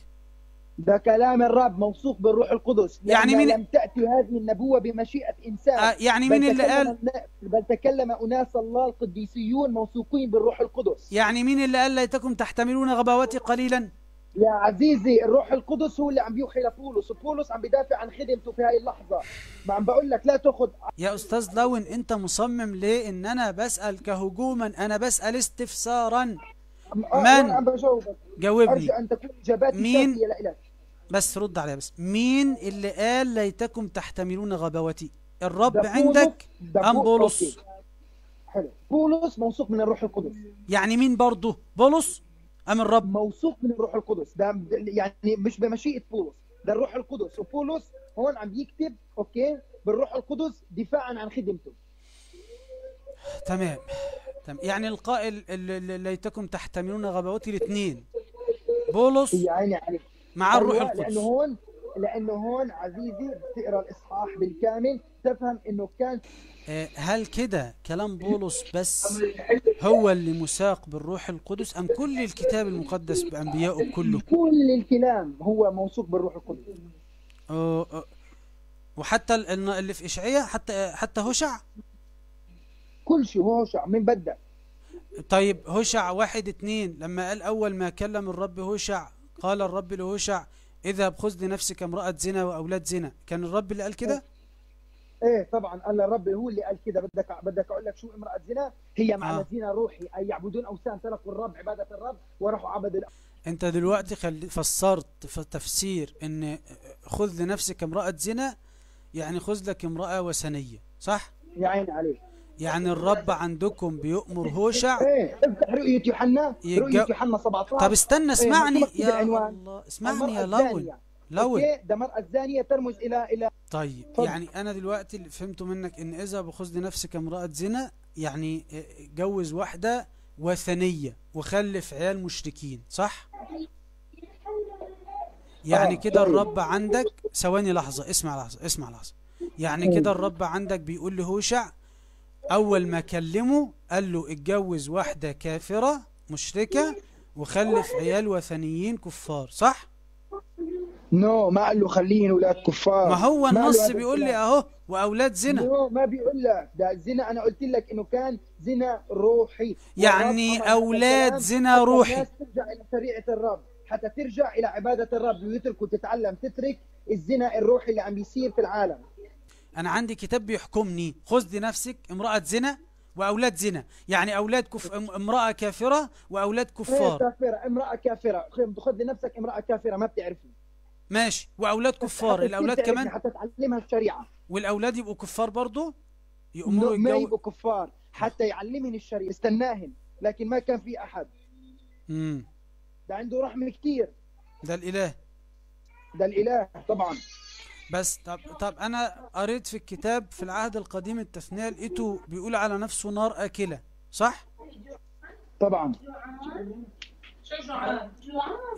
ده كلام الرب موثوق بالروح القدس. يعني مين- لم تأتي هذه النبوة بمشيئة إنسان. آه يعني مين اللي قال بل تكلم أناس الله القديسيون موثوقين بالروح القدس. يعني مين اللي قال ليتكم تحتملون غباوتي قليلا؟ يا عزيزي الروح القدس هو اللي عم بيوحي لبولس. وبولس عم بيدافع عن خدمته في هاي اللحظة. ما عم بقول لك لا تأخذ يا أستاذ لون أنت مصمم ليه إن أنا بسأل كهجوما أنا بسأل استفسارا؟ من؟ أنا جاوبني. أرجو أن تكون إجاباتي مين؟ لك بس رد عليا بس. مين اللي قال ليتكم تحتملون غباوتي؟ الرب ده عندك ده أم بو- بولس. okay. حلو. بولس موثوق من الروح القدس. يعني مين برضه؟ بولس أم الرب؟ موثوق من الروح القدس. ده يعني مش بمشيئة بولس. ده الروح القدس. وبولس هون عم يكتب أوكي بالروح القدس دفاعا عن خدمته. تمام. تمام. يعني القائل ال- ال- ليتكم تحتملون غباوتي الاثنين. بولس هي عيني عليك مع الروح القدس لأنه هون لأنه هون عزيزي بتقرأ الإصحاح بالكامل تفهم إنه كان آه، هل كده كلام بولس بس هو اللي مساق بالروح القدس أم كل الكتاب المقدس بأنبيائه كله؟ كل الكلام هو موثوق بالروح القدس. وحتى ال- اللي في إشعياء حتى حتى هشع كل شيء هو شع من بدأ. طيب هشع واحد اتنين لما قال أول ما كلم الرب هشع قال الرب لهشع اذهب خذ لنفسك امرأة زنا وأولاد زنا. كان الرب اللي قال كده؟ إيه طبعا قال الرب هو اللي قال كده. بدك بدك أقول لك شو امرأة زنا؟ هي معنى آه. زنا روحي. أي يعبدون أوثان تركوا الرب عبادة الرب وراحوا عبدوا أنت دلوقتي خل... فسرت في تفسير إن خذ لنفسك امرأة زنا يعني خذ لك امرأة وثنية صح؟ يا عيني عليك. يعني الرب عندكم بيؤمر هوشع إيه افتح رؤية يوحنا يتجا- رؤية يوحنا 17 طب استنى اسمعني مكتوب يا. الله اسمعني يا. لون أوكي ده المرأة الزانية ترمز إلى إلى طيب اتفضل. يعني أنا دلوقتي اللي فهمته منك إن إذا بخذ لنفسك امرأة زنا يعني جوز واحدة وثنية وخلف عيال مشركين صح يعني آه، كده طيب. الرب عندك ثواني لحظة اسمع لحظة اسمع لحظة يعني. كده الرب عندك بيقول لهوشع أول ما كلمه قال له اتجوز واحدة كافرة مشركة وخلف عيال وثنيين كفار صح؟ نو ما قال له خليهن أولاد كفار. ما هو النص بيقول لي الكلام. أهو وأولاد زنا. نو ما بيقول لك. ده الزنا أنا قلت لك إنه كان زنا روحي. يعني بالكلام زنا روحي. الناس ترجع إلى شريعه الرب. حتى ترجع إلى عبادة الرب ويتركوا تتعلم تترك الزنا الروحي اللي عم بيصير في العالم. أنا عندي كتاب بيحكمني. خذ لنفسك امرأة زنا وأولاد زنا. يعني أولاد كف... ام- امرأة كافرة وأولاد كفار. كافرة امرأة كافرة. خذ لنفسك امرأة كافرة ما بتعرفني. ماشي. وأولاد كفار. الأولاد كمان؟ حتى تعلمها الشريعة. والأولاد يبقوا كفار برضو؟ يأمروا ما يبقوا كفار. حتى يعلمهن الشريعة. استناهن. لكن ما كان في أحد. امم ده عنده رحمه كثير ده الإله. ده الإله طبعا. بس طب طب أنا قريت في الكتاب في العهد القديم التثنية لقيته بيقول على نفسه نار آكلة صح؟ طبعا.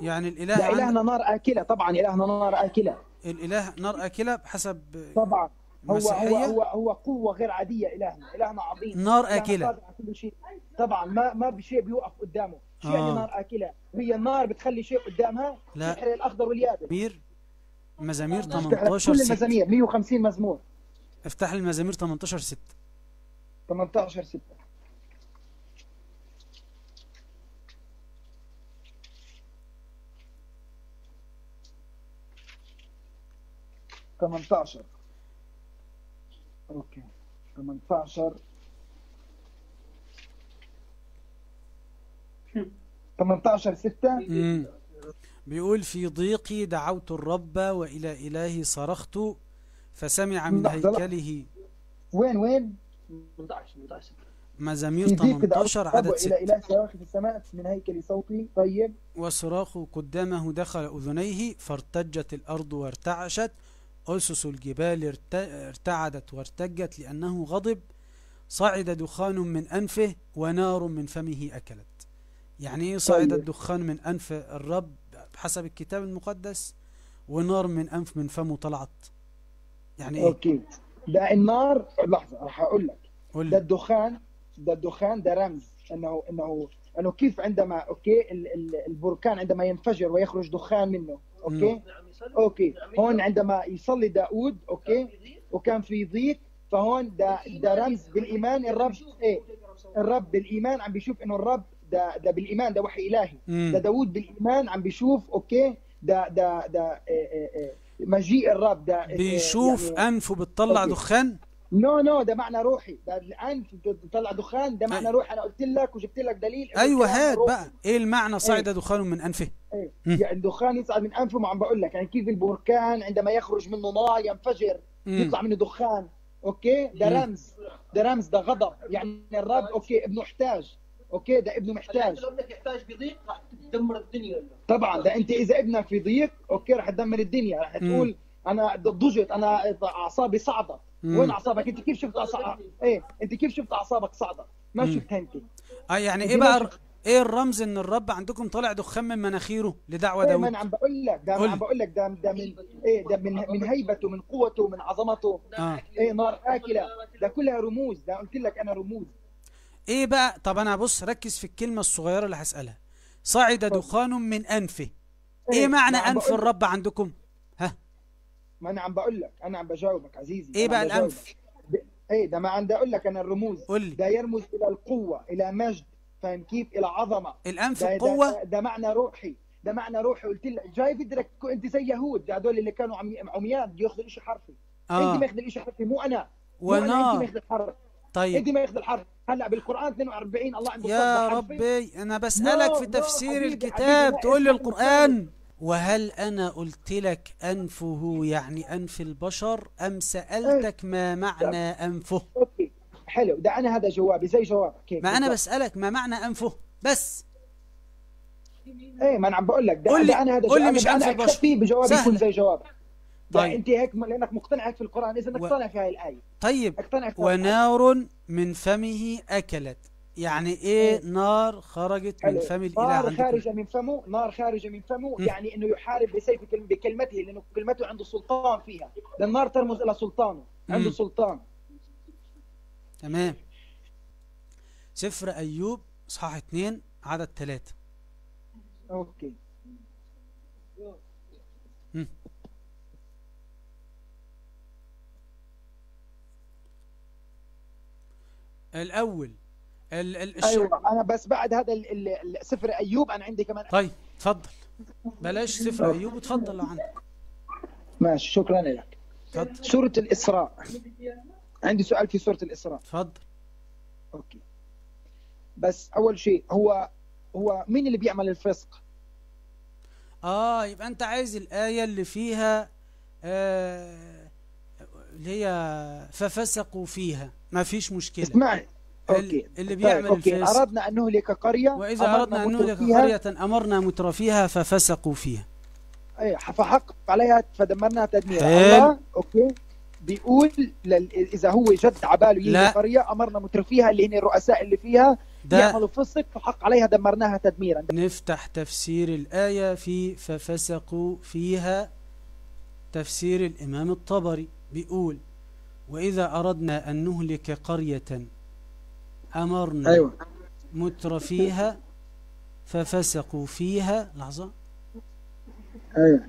يعني ده عند... إلهنا نار آكلة طبعا إلهنا نار آكلة. الإله نار آكلة بحسب طبعا. هو؟ هو هو هو قوة غير عادية إلهنا إلهنا عظيم. نار شيء. طبعا ما ما بشيء بيوقف قدامه. شو آه. يعني نار آكلة. هي النار بتخلي شيء قدامها لا. الأخضر واليابس. مزامير مزامير تحرق 18 كل 6 المزامير 150 مزمور. افتح لي المزامير 18 6 18 6 18 أوكي. 18 18 6 امم بيقول في ضيقي دعوت الرب وإلى إلهي صرخت فسمع من. هيكله. وين وين؟ 18 18 مزامير في ضيق 18 عدد إلى 6 اله صراخ في السماء من هيكل صوتي. طيب. وصراخ قدامه دخل أذنيه فارتجت الأرض وارتعشت. أسس الجبال ارت- ارتعدت وارتجت لأنه غضب. صعد دخان من أنفه ونار من فمه أكلت. يعني إيه صعد طيب. الدخان من أنف الرب؟ بحسب الكتاب المقدس ونار من أنف من فمه طلعت. يعني إيه؟ okay. ده النار لحظة راح أقول لك. قول ده الدخان ده الدخان ده رمز. إنه إنه إنه كيف عندما ال- البركان عندما ينفجر ويخرج دخان منه okay؟ يصلي أوكي. هون عندما يصلي داود okay؟ وكان في ضيق فهون ده ده رمز بالإيمان. الرب إيه؟ الرب بالإيمان عم بيشوف إنه الرب ده ده بالإيمان ده وحي إلهي. ده داود بالإيمان عم بيشوف okay؟ ده ده ده إيه إيه إيه مجيء الرب. ده إيه بيشوف يعني أنفه بتطلع. دخان؟ no no ده معنى روحي. ده الان بتطلع دخان ده معنى أي. روحي. أنا قلت لك وجبت لك دليل الكلام هات. بقى. إيه المعنى صعد دخان من أنفه؟ إيه. يعني الدخان يصعد من أنفه ما عم بقول لك. يعني كيف البركان عندما يخرج منه نار ينفجر. يطلع منه دخان. okay؟ ده. رمز. ده رمز ده غضب. يعني الرب okay ابنه احتاج. okay ده ابنه محتاج. لو ابنك يحتاج بضيق راح تدمر الدنيا. طبعا ده أنت إذا ابنك في ضيق okay رح تدمر الدنيا. رح تقول أنا ضجت أنا أعصابي صعدت مم. وين أعصابك؟ أنت كيف شفت اعصابك إيه أنت كيف شفت أعصابك صعدت ما. شفتها أنت. آه يعني إيه بقى إيه الرمز إن الرب عندكم طالع دخان من مناخيره لدعوة إيه ما داود أنا عم بقول لك ده عم بقول لك ده ده من إيه ده من من هيبته من قوته من عظمته. آه إيه نار آكلة. ده كلها رموز ده قلت لك أنا رموز. إيه بقى؟ طب أنا بص ركز في الكلمة الصغيرة اللي هسألها. صعد. دخان من أنفه. إيه إيه، معنى أنف. الرب عندكم؟ ها؟ ما أنا عم بقول لك أنا عم بجاوبك عزيزي. إيه أنا بقى. الأنف؟ إيه ده ما عندي أقول لك أنا الرموز. قول ده يرمز إلى القوة إلى مجد فاهم كيف؟ إلى عظمة. الأنف ده, القوة؟ ده, ده معنى روحي. ده معنى روحي. قلت لك جاي بدك أنت زي يهود. ده هدول اللي كانوا عمي- عميان. بده ياخذوا شيء حرفي. آه. انت ماخذ الشيء حرفي. مو أنا. مو أنا أنت ونار. ماخذ الحرف طيب. انت ماخذ الحرف. هلأ بالقرآن 42 الله عنده يا. ربي أنا بسألك no، في تفسير الكتاب تقول لي اسمع القرآن. وهل أنا قلت لك أنفه يعني أنف البشر أم سألتك ما معنى أنفه؟ okay حلو. ده أنا هذا جوابي زي جوابك. ما أنا بالضبط. بسألك ما معنى أنفه بس. إيه ما أنا عم بقول لك ده, قول لي- ده أنا هذا قول لي. مش أنف أنا البشر. بجوابي. يكون زي جوابك. طيب. أنت هيك لأنك مقتنع في القرآن إذا و- مقتنع في هاي الآية طيب اقتنع في هاي الآية. ونار من فمه أكلت يعني إيه إيه. نار خرجت من حلو. فم الإله نار خارجة من فمه نار خارجة من فمه م. يعني إنه يحارب بسيف كلم- بكلمته لأنه كلمته عنده سلطان فيها لأن النار ترمز إلى سلطانه عنده م. سلطان تمام سفر أيوب اصحاح 2 عدد 3 أوكي الأول. ال ال. أيوه أنا بس بعد هذا ال- ال- ال- سفر أيوب أنا عندي كمان طيب اتفضل بلاش سفر أيوب اتفضل لو عندك. ماشي شكرا لك. اتفضل سورة الإسراء. عندي سؤال في سورة الإسراء. اتفضل okay. بس أول شيء هو هو مين اللي بيعمل الفسق؟ آه يبقى أنت عايز الآية اللي فيها آه اللي هي ففسقوا فيها. ما فيش مشكلة. اسمعي. okay. اللي طيب، بيعمل okay. الفسق. أردنا أن نهلك قرية وإذا أردنا أن نهلك قرية أمرنا مترفيها ففسقوا فيها. إيه فحق عليها فدمرناها تدميرا. الله okay. بيقول لل... إذا هو جد عباله يجي لا. قرية أمرنا مترفيها اللي هن الرؤساء اللي فيها ده يعملوا فسق فحق عليها دمرناها تدميرا. نفتح تفسير الآية في ففسقوا فيها تفسير الإمام الطبري. بيقول وإذا أردنا أن نهلك قرية أمرنا أيوه. متر فيها ففسقوا فيها. لحظة. أيوه.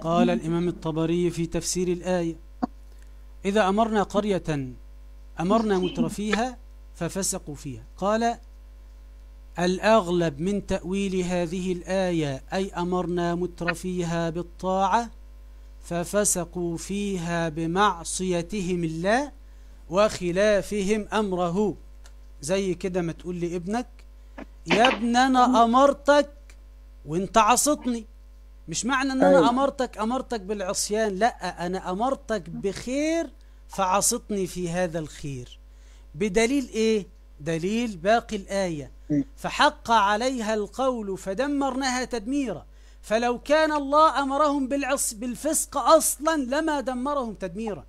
قال الإمام الطبري في تفسير الآية إذا أمرنا قرية أمرنا مترفيها ففسقوا فيها. قال الأغلب من تأويل هذه الآية أي أمرنا مترفيها بالطاعة ففسقوا فيها بمعصيتهم الله وخلافهم أمره زي كده ما تقول لابنك يا ابن أنا أمرتك وأنت عصتني مش معنى إن أنا أيوة. أمرتك أمرتك بالعصيان لأ أنا أمرتك بخير فعصتني في هذا الخير بدليل إيه دليل باقي الآية م. فحق عليها القول فدمرناها تدميرا. فلو كان الله أمرهم بالعص بالفسق أصلا لما دمرهم تدميرا.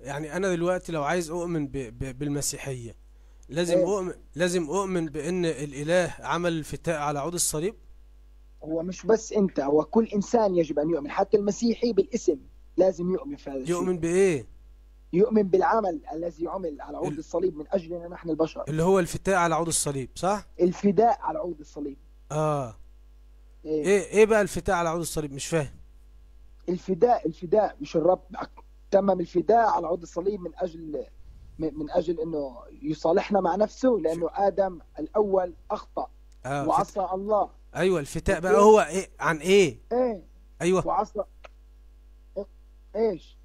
يعني أنا دلوقتي لو عايز أؤمن ب... ب... بالمسيحية لازم إيه. أؤمن لازم أؤمن بأن الإله عمل الفتاء على عود الصليب؟ هو مش بس أنت هو كل إنسان يجب أن يؤمن حتى المسيحي بالاسم لازم يؤمن في هذا الشيء. يؤمن بإيه؟ يؤمن بالعمل الذي عمل على عود ال- الصليب من أجلنا نحن البشر. اللي هو الفتاء على عود الصليب صح؟ الفداء على عود الصليب. آه. إيه. إيه إيه بقى الفتاء على عود الصليب؟ مش فاهم. الفداء الفداء مش الرب. تمم الفداء على عود الصليب من أجل من أجل إنه يصالحنا مع نفسه لأنه آدم الأول أخطأ آه فت... وعصى الله. أيوه الفتاء بقى هو إيه؟ عن إيه؟ إيه. أيوه. وعصى إيش؟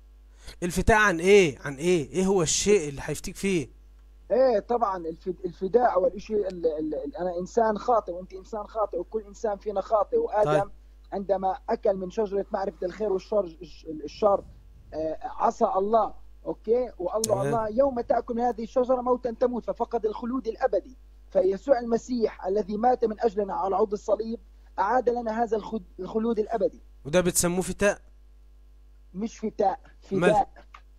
الفتاء عن إيه؟ عن إيه؟ إيه هو الشيء اللي هيفتيك فيه؟ إيه طبعا الف- الفداء أول شيء أنا إنسان خاطئ وأنت إنسان خاطئ وكل إنسان فينا خاطئ وآدم طيب. عندما أكل من شجرة معرفة الخير والشر الشر آه، عصى الله أوكي؟ والله تمام. الله يوم تأكل من هذه الشجرة موتا تموت ففقد الخلود الأبدي. فيسوع المسيح الذي مات من أجلنا على عود الصليب أعاد لنا هذا الخلود الأبدي. وده بتسموه فتاء مش فتاء مال- فداء.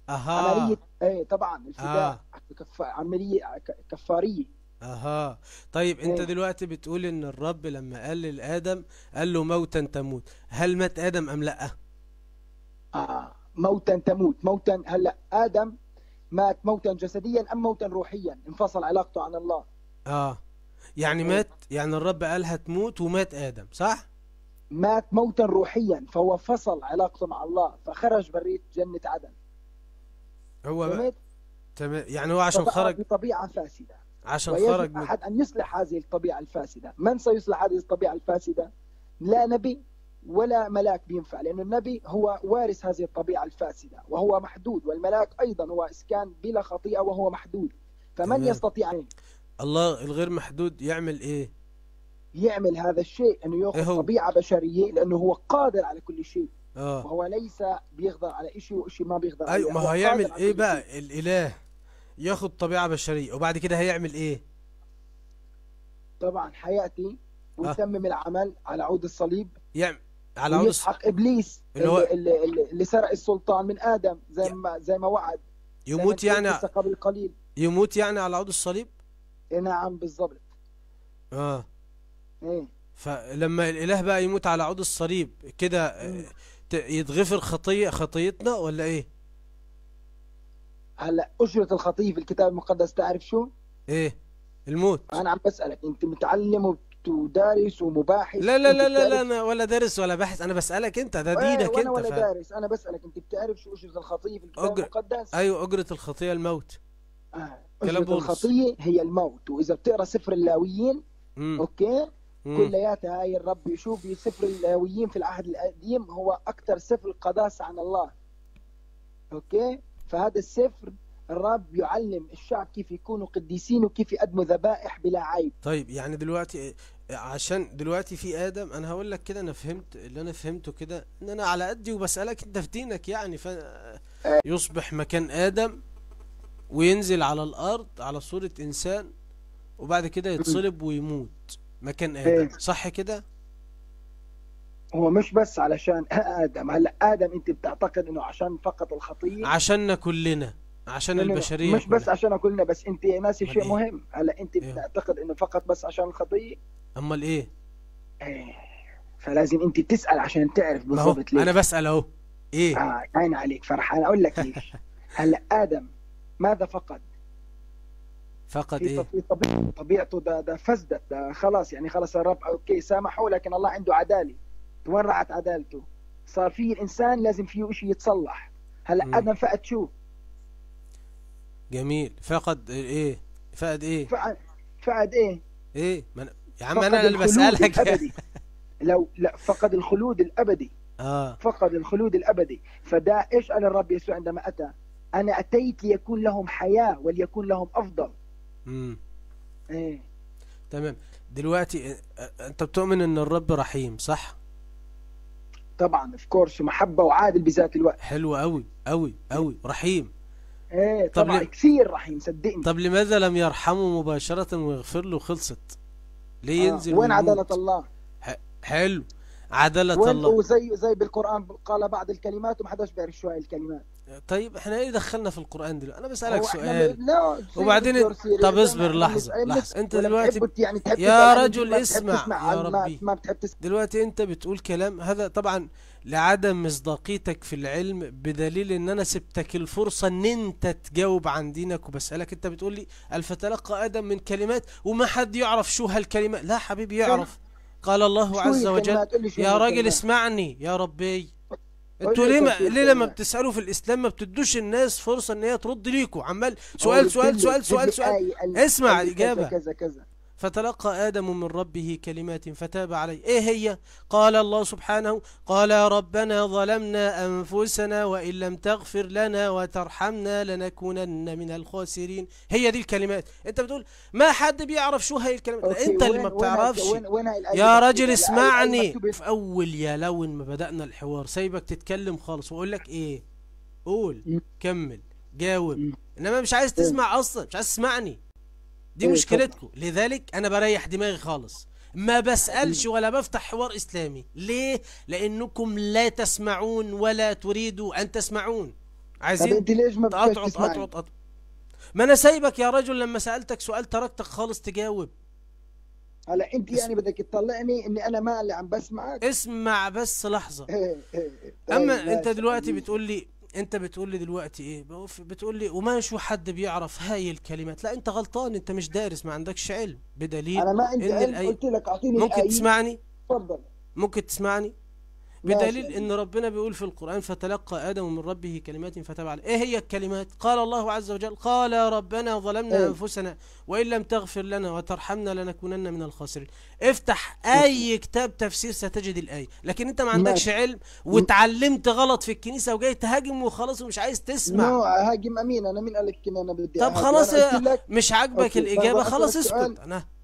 أها. عملية إيه طبعا الفداء آه. كف... عملية كفارية. أها. طيب أنت إيه. دلوقتي بتقول إن الرب لما قال لآدم قال له موتا تموت. هل مات آدم أم لأ؟ آه. موتا تموت. موتا هلا آدم مات موتا جسديا أم موتا روحيا؟ انفصل علاقته عن الله. آه. يعني إيه. مات يعني الرب قال هتموت ومات آدم صح؟ مات موتا روحيا فهو فصل علاقته مع الله فخرج برية جنة عدن. هو؟ تمام؟ يعني هو عشان خرج بطبيعة فاسدة. عشان خرج من أحد أن يصلح هذه الطبيعة الفاسدة. من سيصلح هذه الطبيعة الفاسدة؟ لا نبي ولا ملاك بينفع لأن النبي هو وارث هذه الطبيعة الفاسدة وهو محدود والملاك أيضا هو إسكان بلا خطيئة وهو محدود. فمن تمام. يستطيع أن الله الغير محدود يعمل إيه؟ يعمل هذا الشيء أنه إيه ياخذ هو؟ طبيعة بشرية لأنه هو قادر على كل شيء. آه. وهو ليس بيقدر على شيء وشيء ما بيقدر أيوه ما هو هيعمل إيه بقى؟ شيء. الإله ياخد طبيعة بشرية وبعد كده هيعمل إيه؟ طبعا حيأتي ويتمم العمل على عود الصليب. يعمل على عود الص- ويسحق إبليس اللي هو- اللي, اللي, سرق السلطان من آدم زي ما زي ما وعد. يموت يعني قبل قليل. يموت يعني على عود الصليب؟ إيه نعم بالضبط. آه. فلما الإله بقى يموت على عود الصليب كده آه، يتغفر خطية خطيتنا ولا إيه هلا أجرة الخطية في الكتاب المقدس تعرف شو؟ إيه الموت أنا عم بسألك أنت متعلم ودارس ومباحث لا لا لا لا, لا أنا ولا دارس ولا باحث أنا بسألك أنت ده إيه، دينك أنت ولا ف... دارس أنا بسألك أنت بتعرف شو أجرة الخطية في الكتاب أجر- المقدس؟ أيوه أجرة الخطية الموت آه. أجرة. الخطية هي الموت وإذا بتقرأ سفر اللاويين مم. okay. كلياتها هاي الرب يشوف سفر اللاويين في العهد القديم؟ هو أكثر سفر قداسه عن الله. okay؟ فهذا السفر الرب يعلم الشعب كيف يكونوا قديسين وكيف يقدموا ذبائح بلا عيب. طيب يعني دلوقتي عشان دلوقتي في آدم أنا هقول لك كده أنا فهمت اللي أنا فهمته كده إن أنا على قدي وبسألك أنت في دينك يعني. ف يصبح مكان آدم وينزل على الأرض على صورة إنسان وبعد كده يتصلب ويموت. مكان آدم. صح كده؟ هو مش بس علشان آدم. هلا آدم انت بتعتقد إنه عشان فقط الخطية؟ عشاننا كلنا. عشان إنه البشرية مش بس كلها. عشان كلنا بس انت ناسي شيء إيه؟ مهم. هلا انت إيه؟ بتعتقد إنه فقط بس عشان الخطيه أمال إيه؟ إيه. فلازم انت تسأل عشان تعرف بالضبط ليش. أنا بسأل أهو. إيه؟ آه عين عليك فرحان أقول لك ليش. هلا آدم ماذا فقد؟ فقط في إيه؟ طبيعته طبيعته ده ده فسدت ده خلاص يعني خلاص الرب أوكي سامحه لكن الله عنده عدالة. وين راحت عدالته؟ صار في الانسان لازم فيه شيء يتصلح. هلا. آدم فقد شو؟ جميل. فقد إيه؟ فقد إيه؟ فقد فقد إيه؟ إيه؟ أنا... يا عم فقد أنا اللي بسألك. لو لا فقد الخلود الأبدي. آه. فقد الخلود الأبدي. فده إيش قال الرب يسوع عندما أتى؟ أنا أتيت ليكون لهم حياة وليكون لهم أفضل. امم إيه. تمام. دلوقتي أنت بتؤمن إن الرب رحيم صح؟ طبعا اوف كورس محبة وعادل بذات الوقت. حلو قوي قوي قوي رحيم. إيه طب طبعا ليه- كثير رحيم صدقني. طب لماذا لم يرحمه مباشرة ويغفر له خلصت؟ ليه آه. ينزل وين ويموت؟ عدالة الله؟ حلو. عدالة وين الله. وزي زي بالقرآن قال بعض الكلمات وما حداش بيعرف شو هاي الكلمات. طيب إحنا إيه دخلنا في القرآن دلوقتي؟ أنا إحنا سؤال. وبعدين طب اصبر لحظة. بنسأل، أنت دلوقتي يعني يا رجل اسمع، يا ربي. دلوقتي أنت بتقول كلام هذا طبعا لعدم مصداقيتك في العلم بدليل إن أنا سبتك الفرصة إن أنت تجاوب عن دينك وبسألك. أنت بتقول لي الفتلقى آدم من كلمات وما حد يعرف شو هالكلمات لا حبيبي يعرف. قال الله عز وجل يا راجل؟ اسمعني يا ربي. أنتوا لي ليه ما ليه لما الكلمات. بتسألوا في الإسلام ما بتدوش الناس فرصة إن هي ترد ليكوا عمال سؤال سؤال سؤال سؤال لي سؤال آية قال- اسمع الإجابة. كذا كذا فتلقى آدم من ربه كلمات فتاب عليه. إيه هي؟ قال الله سبحانه قال ربنا ظلمنا أنفسنا وإن لم تغفر لنا وترحمنا لنكونن من الخاسرين. هي دي الكلمات. أنت بتقول ما حد بيعرف شو هي الكلمات؟ أنت اللي ما بتعرفش. وين وين يا؟ راجل اسمعني. في أول يا لون ما بدأنا الحوار. سايبك تتكلم خالص وأقول لك إيه؟ قول. كمل جاوب. إنما مش عايز تسمع أصلا مش عايز تسمعني. دي إيه، مشكلتكم. لذلك أنا بريح دماغي خالص. ما بسألش ولا بفتح حوار إسلامي. ليه؟ لأنكم لا تسمعون ولا تريدوا أن تسمعون. عايزين أنت ليش ما تقطعوا؟ تقطعوا تقطعوا ما أنا سايبك يا رجل لما سألتك سؤال تركتك خالص تجاوب. هلا أنت يعني بدك تطلعني إني أنا ما اللي عم بسمعك؟ اسمع بس لحظة. إيه، إيه،. أما طيب، أنت دلوقتي. بتقول لي انت بتقول لي دلوقتي إيه؟ بتقول لي وما شو حد بيعرف هاي الكلمات؟ لا انت غلطان انت مش دارس ما عندكش علم. بدليل أنا ما عندي علم الآية- قلت لك أعطيني ممكن الآية تسمعني؟ تفضل. ممكن تسمعني. بدليل إن ربنا بيقول في القرآن فتلقى آدم من ربه كلمات فتاب عليه إيه هي الكلمات قال الله عز وجل قال ربنا ظلمنا إيه. أنفسنا وإن لم تغفر لنا وترحمنا لنكونن من الخاسرين افتح أي كتاب تفسير ستجد الآية لكن أنت ما عندكش. علم وتعلمت غلط في الكنيسة وجاي تهاجم وخلاص ومش عايز تسمع نو هاجم أمين أنا مين قال لك إن أنا بدي طب؟ خلاص مش عاجبك طب خلاص. اسكت أنا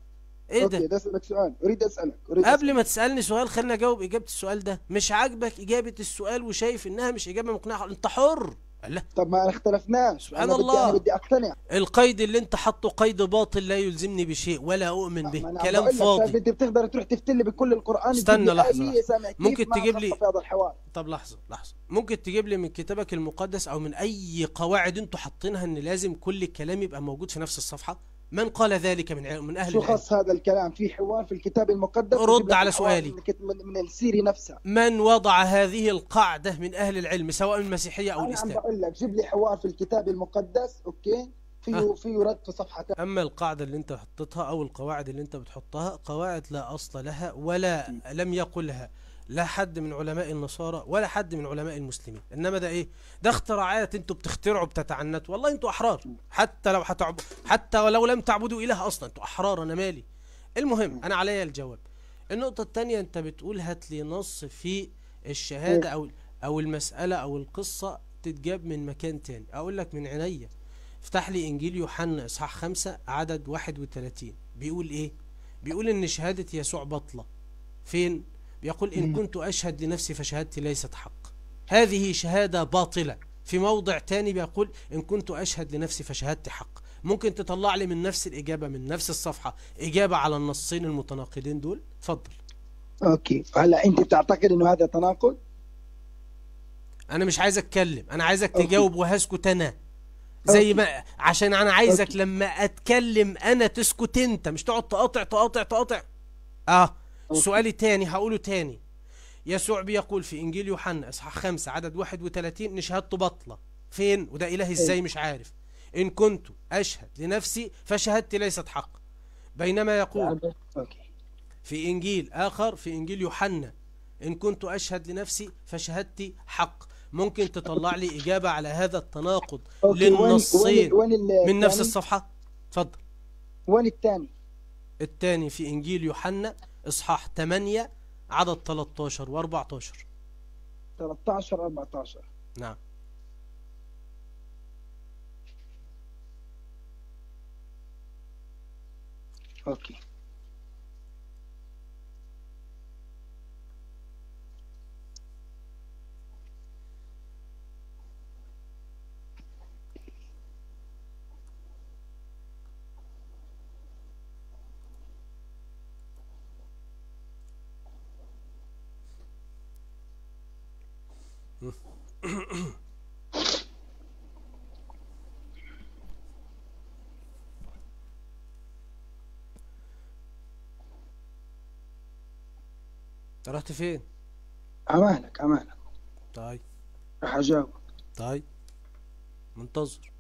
إيه أوكي ده أسألك سؤال. أريد أسألك أريد قبل ما تسألني سؤال خلينا أجاوب إجابة السؤال ده. مش عاجبك إجابة السؤال وشايف إنها مش إجابة مقنعة؟ أنت حر. لا. طب ما اختلفناش سبحان أنا الله. بدي أقتنع. القيد اللي أنت حاطه قيد باطل لا يلزمني بشيء ولا أؤمن به. كلام فاضي. أنت بتقدر تروح تفتلي بكل القرآن استنى لي لحظة، ممكن تجيب لي- هذا الحوار؟ طب لحظة لحظة. ممكن تجيب لي من كتابك المقدس أو من أي قواعد أنتوا حاطينها إن لازم كل الكلام يبقى موجود في نفس الصفحة؟ من قال ذلك من من أهل خص هذا الكلام؟ في حوار في الكتاب المقدس رد على سؤالي. من, من, من السيري نفسها من وضع هذه القاعدة من أهل العلم سواء المسيحية أو أنا عم الإسلام؟ بقول لك جيب لي حوار في الكتاب المقدس okay؟ فيه أه. فيه رد في صفحه أما القاعدة اللي أنت حطيتها أو القواعد اللي أنت بتحطها قواعد لا أصل لها ولا لم يقلها لا حد من علماء النصارى ولا حد من علماء المسلمين. إنما ده إيه؟ ده اختراعات أنتوا بتخترعوا بتتعنتوا. والله أنتوا أحرار. حتى لو هتعب حتى ولو لم تعبدوا إله أصلا أنتوا أحرار أنا مالي. المهم أنا عليا الجواب. النقطة التانية أنت بتقول هات لي نص في الشهادة أو أو المسألة أو القصة تتجاب من مكان تاني. أقول لك من عينيا. افتح لي إنجيل يوحنا إصحاح خمسة عدد واحد وتلاتين. بيقول إيه؟ بيقول إن شهادة يسوع بطلة. فين؟ بيقول إن كنت أشهد لنفسي فشهادتي ليست حق. هذه شهادة باطلة. في موضع تاني بيقول إن كنت أشهد لنفسي فشهادتي حق. ممكن تطلع لي من نفس الإجابة من نفس الصفحة. إجابة على النصين المتناقضين دول. اتفضل. okay. هلا أنت بتعتقد إنه هذا تناقض؟ أنا مش عايز أتكلم. أنا عايزك okay. تجاوب وهسكت أنا. زي okay. ما عشان أنا عايزك okay. لما أتكلم أنا تسكت أنت. مش تقعد تقاطع تقاطع تقاطع. آه. سؤالي تاني هقوله تاني يسوع بيقول في إنجيل يوحنا إصحاح 5 عدد 31 ان شهادته بطلة. فين؟ وده إله إزاي؟ مش عارف. إن كنت أشهد لنفسي فشهادتي ليست حق. بينما يقول في إنجيل آخر في إنجيل يوحنا إن كنت أشهد لنفسي فشهادتي حق. ممكن تطلع لي إجابة على هذا التناقض للنصين من نفس الثاني؟ الصفحة؟ اتفضل. وين الثاني؟ الثاني في إنجيل يوحنا إصحاح 8 عدد 13 و14 13 14 نعم. أوكي. رحت فين؟ أمانك أمانك. طيب. راح اجاوب طيب. منتظر.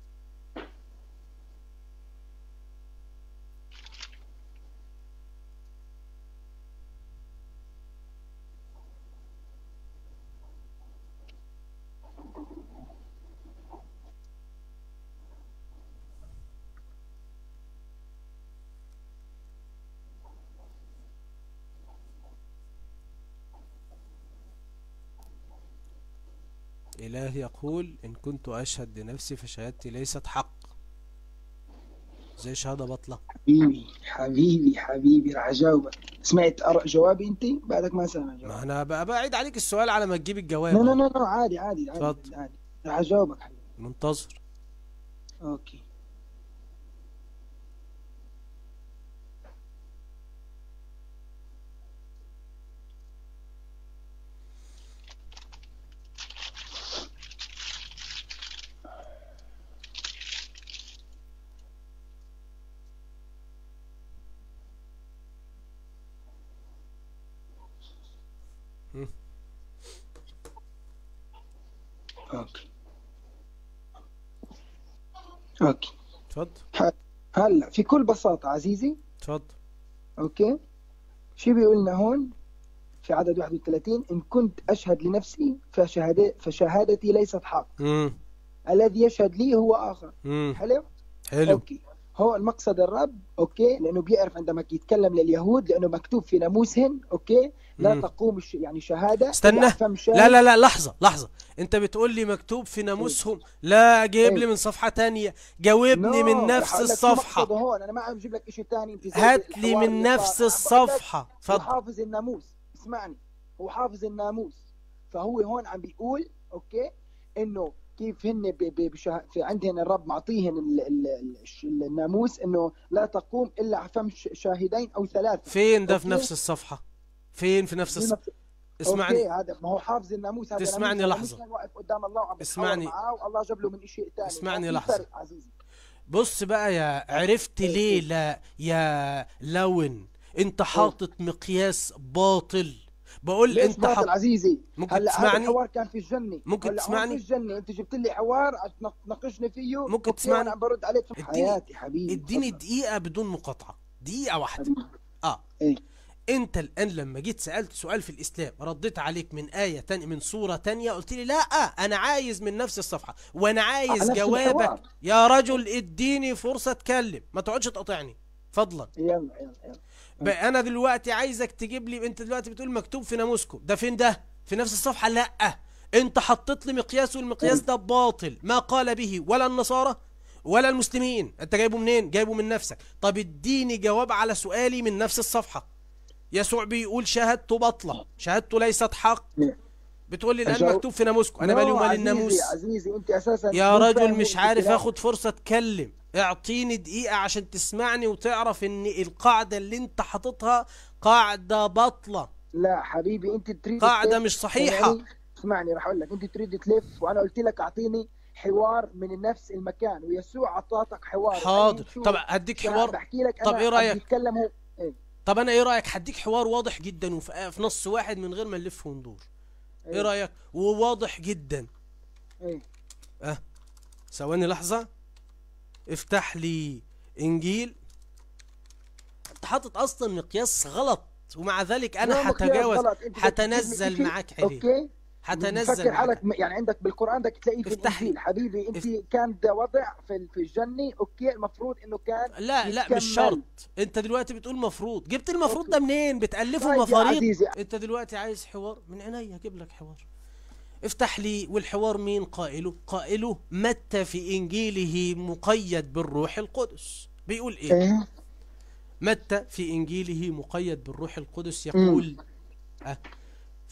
إله يقول إن كنت أشهد لنفسي فشهادتي ليست حق. زي شهادة بطلة. حبيبي حبيبي حبيبي راح اجاوبك سمعت جوابي أنت؟ بعدك ما سامع جوابي. ما أنا بعيد عليك السؤال على ما تجيب الجواب. لا لا. لا عادي عادي عادي. عادي. راح اجاوبك حبيبي منتظر. أوكي okay okay اتفضل هلا في كل بساطة عزيزي. اتفضل okay. شو بيقول لنا هون في عدد 31 إن كنت أشهد لنفسي فشهادة فشهادتي ليست حق. الذي يشهد لي هو آخر. امم حلو؟ حلو. okay. هو المقصد الرب okay؟ لأنه بيعرف عندما يتكلم لليهود لأنه مكتوب في ناموسهن okay؟ لا مم. تقوم الش... يعني شهادة استنى. لا لا لا لحظة لحظة. أنت بتقول لي مكتوب في ناموسهم لا جايب لي إيه. من صفحة تانية. جاوبني من نفس مقصده هون أنا ما عم بجيب لك شيء ثاني هات لي من نفس هو اتفضل حافظ الناموس. اسمعني. هو حافظ الناموس. فهو هون عم بيقول أوكي؟ إنه كيف هن. في عندهن الرب معطيهن الناموس إنه لا تقوم إلا فم شاهدين أو ثلاثة. فين ده في. نفس الصفحة؟ فين في نفس نفس- اسمعني. هذا ما هو حافظ الناموس هذا تسمعني. مش كان واقف قدام الله وعم اسمعني. معاه والله جاب له من شيء ثاني اسمعني عزيزي. بص بقى يا عرفت ليه لا يا لون؟ انت حاطط مقياس باطل. بقول أنت حاط عزيزي ممكن هلا تسمعني؟ الحوار كان في الجنة. ممكن هلا تسمعني؟ في الجنة. أنت جبت لي حوار تناقشني فيه ممكن تسمعني؟ عم برد عليك في اديني- حياتي حبيبي. اديني. دقيقة بدون مقاطعة. دقيقة واحدة. حبيبي. آه. إيه. أنت الآن لما جيت سألت سؤال في الإسلام رديت عليك من آية تانية من سورة تانية قلت لي لا أنا عايز من نفس الصفحة. وأنا عايز جوابك. الحوار. يا رجل اديني فرصة اتكلم ما تقعدش تقاطعني. فضلا. يلا يلا يلا. بقى أنا دلوقتي عايزك تجيب لي أنت دلوقتي بتقول مكتوب في ناموسكم ده فين ده؟ في نفس الصفحة؟ لا. أنت حطيت لي مقياس والمقياس ده باطل. ما قال به ولا النصارى ولا المسلمين. أنت جايبه منين؟ جايبه من نفسك. طب اديني جواب على سؤالي من نفس الصفحة. يسوع بيقول شهادته باطلة. شهادته ليست حق. بتقول لي الان؟ مكتوب في ناموسكم أنا مالي ومال عزيزي- الناموس. عزيزي أنت أساسا يا رجل مش عارف. آخد فرصة اتكلم اعطيني دقيقة عشان تسمعني وتعرف إن القاعدة اللي أنت حاططها قاعدة بطلة لا حبيبي أنت تريد قاعدة تلف. مش صحيحة. يعني اسمعني راح أقول لك. أنت تريد تلف وأنا قلت لك أعطيني حوار من نفس المكان. ويسوع أعطاك حوار. حاضر. طب هديك شو حوار. بحكي لك طب أنا إيه عم رأيك؟ بيتكلم هو إيه. طب أنا إيه رأيك؟ هديك حوار واضح جدا وفي في نص واحد من غير ما نلف وندور. إيه إيه. رأيك؟ وواضح جدا. إيه أه؟ ثواني لحظة. افتح لي إنجيل. أنت حاطط أصلا مقياس غلط ومع ذلك أنا هتجاوز هتنزل معاك عليه okay؟ هتنزل فكر حالك م- يعني عندك بالقرآن بدك تلاقيه في. الإنجيل. حبيبي أنت اف- كان ده وضع في في الجنة okay المفروض إنه كان لا لا. مش شرط. أنت دلوقتي بتقول مفروض. جبت المفروض. ده منين؟ بتألفوا طيب مفاريض. أنت دلوقتي عايز حوار؟ من عينيا هجيب لك حوار. افتح لي والحوار مين؟ قائله. قائله متى في إنجيله مقيد بالروح القدس؟ بيقول إيه؟ إيه؟ متى في إنجيله مقيد بالروح القدس؟ يقول أه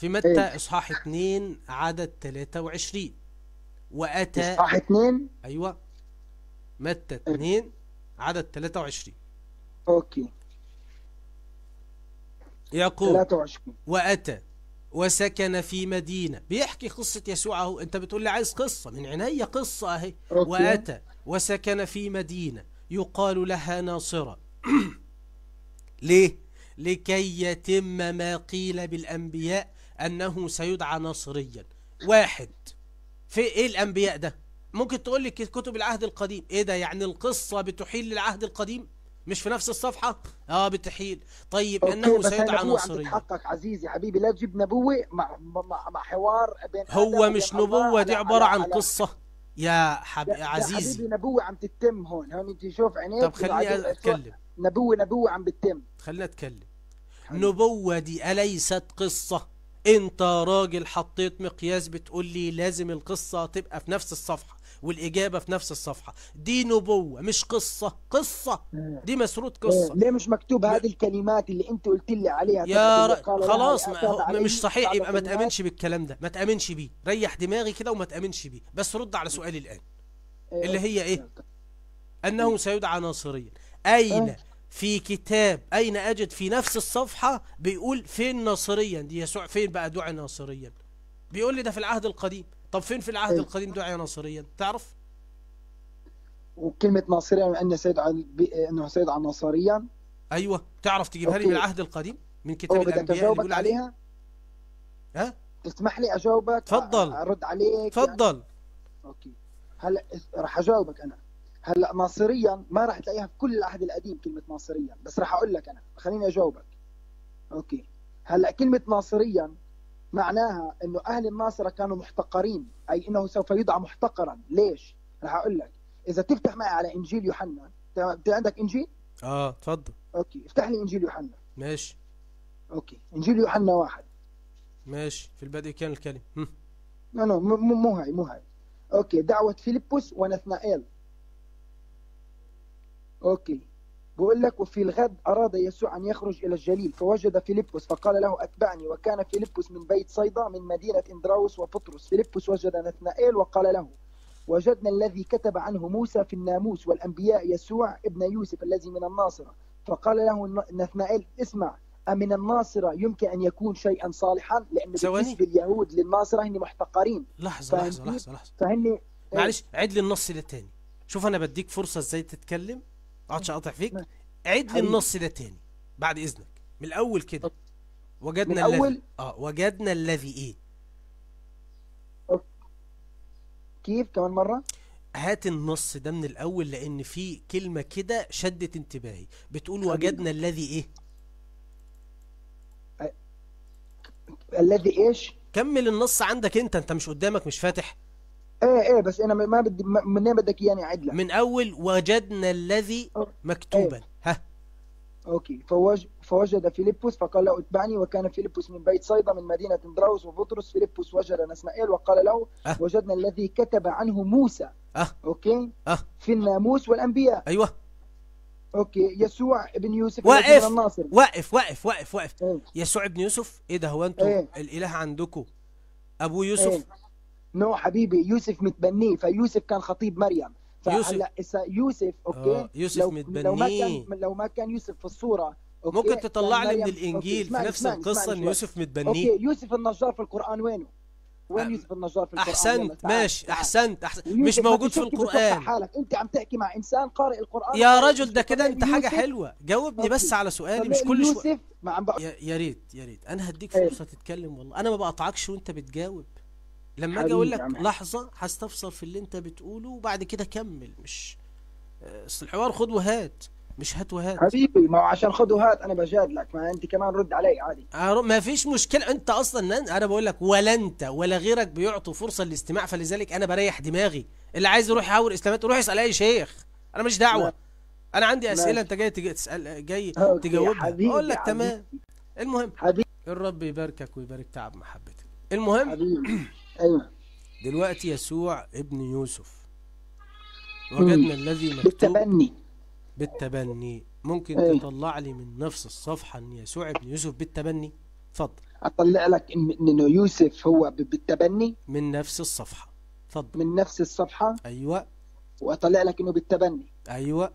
في متى إيه؟ إصحاح 2 عدد 23 وأتى إصحاح اثنين؟ أيوه. متى 2 عدد 23 okay. يقول 23 وأتى وسكن في مدينة. بيحكي قصة يسوع أهو. أنت بتقول لي عايز قصة. من عينيا قصة أهي. okay. وأتى وسكن في مدينة. يقال لها ناصرة. ليه؟ لكي يتم ما قيل بالأنبياء أنه سيدعى ناصريا واحد. في إيه الأنبياء ده؟ ممكن تقول لي كتب العهد القديم. إيه ده؟ يعني القصة بتحيل للعهد القديم؟ مش في نفس الصفحة؟ آه بتحيل. طيب أوكي أنه سيدعى ناصريا تتحقق عزيزي حبيبي لا تجيب نبوة مع مع, مع حوار بين هو مش نبوة دي عبارة عن على- قصة. يا حب... لا عزيزي. حبيبي نبوة عم تتم هون. هون أنت شوف عينيك طب خليني أتكلم. نبوة نبوة عم بتتم. خليني أتكلم. نبوة دي أليست قصة؟ انت راجل حطيت مقياس بتقول لي لازم القصة تبقى في نفس الصفحة والإجابة في نفس الصفحة. دي نبوة مش قصة. قصة. دي مسرود إيه، قصة. ليه مش مكتوب هذه الكلمات اللي انت قلت لي عليها؟ يا ر... خلاص ما مش صحيح. يبقى ما؟ تأمنش بالكلام ده. ما تأمنش بيه. ريح دماغي كده وما تأمنش بيه. بس رد على سؤالي الآن إيه، اللي هي إيه. أنه سيدعى ناصريا. أين. في كتاب أين أجد في نفس الصفحة بيقول فين ناصريا؟ دي يسوع فين بقى دعي ناصريا؟ بيقول لي ده في العهد القديم. طب فين في العهد. القديم دعي ناصريا؟ تعرف؟ وكلمة ناصريا انه سيد عن أنه سيد عن ناصريا؟ أيوة. تعرف تجيبها لي okay. من العهد القديم؟ من كتاب الأنبياء اللي بيقول عليه؟ عليها؟ ها؟ تسمح لي أجاوبك؟ تفضل. أرد عليك؟ يعني؟ تفضل. okay. هلا راح أجاوبك أنا. هلا ناصريا ما راح تلاقيها في كل العهد القديم كلمة ناصريا. بس راح أقول لك أنا خليني أجاوبك. okay. هلا كلمة ناصريا معناها إنه أهل الناصرة كانوا محتقرين أي إنه سوف يدعى محتقرا. ليش؟ راح أقول لك. إذا تفتح معي على إنجيل يوحنا؟ انت عندك إنجيل؟ آه تفضل. okay. افتح لي إنجيل يوحنا. ماشي. okay. إنجيل يوحنا واحد. ماشي. في البدء كان الكلم. هم. لا لا مو هاي مو هاي. okay. دعوة فيلبس ونثنائيل. okay. بقول لك وفي الغد أراد يسوع أن يخرج إلى الجليل فوجد فيلبس فقال له أتبعني. وكان فيلبس من بيت صيدا من مدينة إندراوس وبطرس. فيلبس وجد نثنائيل وقال له وجدنا الذي كتب عنه موسى في الناموس والأنبياء يسوع ابن يوسف الذي من الناصرة. فقال له نثنائيل اسمع أمن الناصرة يمكن أن يكون شيئا صالحا؟ لأن. بالنسبة لليهود للناصرة هن محتقرين. لحظة لحظة؟ لحظة لحظة. فهن معلش عيد لي النص ده تاني شوف أنا بديك فرصة إزاي تتكلم. ما اقعدش اقاطع فيك. عيد لي. النص ده تاني بعد إذنك. من الأول كده. وجدنا من الذي؟ آه وجدنا الذي إيه؟ كيف كمان مرة؟ هات النص ده من الأول لأن في كلمة كده شدت انتباهي. بتقول. وجدنا الذي إيه؟ الذي إيش؟ كمل النص عندك أنت أنت مش قدامك مش فاتح. إيه إيه بس أنا ما بدي منين بدك إياني اعيد لك من أول وجدنا الذي أه. مكتوبا. ها. okay. فوج فوجد فيلبس فقال له اتبعني وكان فيلبس من بيت صيدا من مدينة إندراوس وبطرس فيلبس وجد نثنائيل وقال له أه. وجدنا الذي كتب عنه موسى. أه. okay. أه. في الناموس والأنبياء. أيوه. okay. يسوع ابن يوسف وقف. الناصر. واقف واقف واقف واقف. إيه. يسوع ابن يوسف إيه ده هو أنتوا إيه. الإله عندكم. أبو يوسف إيه. no حبيبي يوسف متبنيه فيوسف كان خطيب مريم يوسف. فهلا إسا يوسف okay آه، يوسف لو لو ما متبنيه. كان لو ما كان يوسف في الصورة okay؟ ممكن تطلع لي من الإنجيل في نفس اسمعني- القصة إن. يوسف متبنيه okay يوسف النجار في القرآن وينه؟ وين يوسف النجار في القرآن أحسنت ماشي. أحسنت يوسف مش موجود في القرآن حالك أنت عم تحكي مع إنسان قارئ القرآن يا رجل ده. كده أنت حاجة حلوة جاوبني بس okay. على سؤالي مش كل شوية يوسف ما عم يا يا ريت يا ريت أنا هديك إيه. فرصة تتكلم والله أنا ما بقطعكش وأنت بتجاوب لما أجي أقول لك. لحظة هستفسر في اللي انت بتقوله وبعد كده كمل مش اصل الحوار خد وهات مش هات وهات. حبيبي ما هو عشان خذ وهات أنا بجادلك ما أنت كمان رد علي عادي. أرو- ما فيش مشكلة. أنت أصلا أنا بقول لك ولا أنت ولا غيرك بيعطوا فرصة للاستماع فلذلك أنا بريح دماغي. اللي عايز يروح يحاور اسلامات يروح يسأل أي شيخ. أنا مش دعوة. لا. أنا عندي أسئلة ماشي. أنت جاي تج- تسأل جاي تجاوبها. أقول لك. تمام. المهم. حبيبي. الرب يباركك ويبارك تعب محبتك. المهم. حبيبي. أيوه. دلوقتي يسوع ابن يوسف. وجدنا الذي مكتوب بالتبني. بالتبني. ممكن أي. تطلع لي من نفس الصفحة إن يسوع ابن يوسف بالتبني؟ اتفضل. أطلع لك إن- إنه يوسف هو بالتبني؟ من نفس الصفحة. اتفضل. من نفس الصفحة؟ أيوه. وأطلع لك إنه بالتبني. أيوه.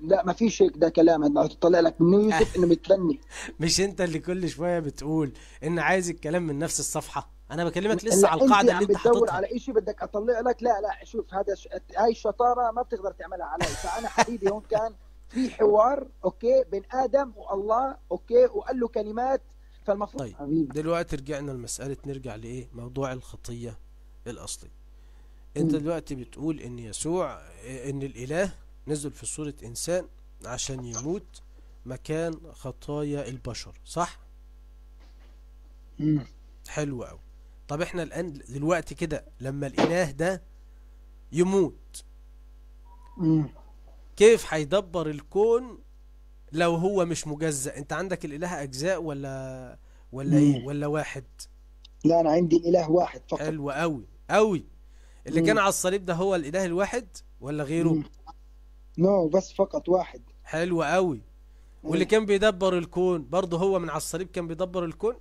لا ما فيش هيك ده كلام. أنا أطلع لك إنه يوسف إنه متبني. مش أنت اللي كل شوية بتقول إن عايز الكلام من نفس الصفحة؟ أنا بكلمك لسه على القاعدة اللي أنت بتدور حاططها. على شيء بدك أطلع لك. لا لا شوف هذا ش... هاي الشطارة ما بتقدر تعملها علي. فأنا حبيبي هون كان في حوار okay بين آدم والله okay وقال له كلمات. فالمفروض طيب. حبيبي. دلوقتي رجعنا لمسألة نرجع لإيه؟ موضوع الخطية الأصلي. أنت مم. دلوقتي بتقول إن يسوع إن الإله نزل في صورة إنسان عشان يموت مكان خطايا البشر صح؟ مم. حلو قوي طب إحنا الآن دلوقتي كده لما الإله ده يموت. كيف هيدبر الكون لو هو مش مجزأ انت عندك الإله أجزاء ولا ولا إيه. ولا واحد لا أنا عندي الاله واحد فقط حلو قوي قوي اللي مم. كان على الصليب ده هو الإله الواحد ولا غيره. نو بس فقط واحد حلو قوي واللي. كان بيدبر الكون برضه هو من على الصليب كان بيدبر الكون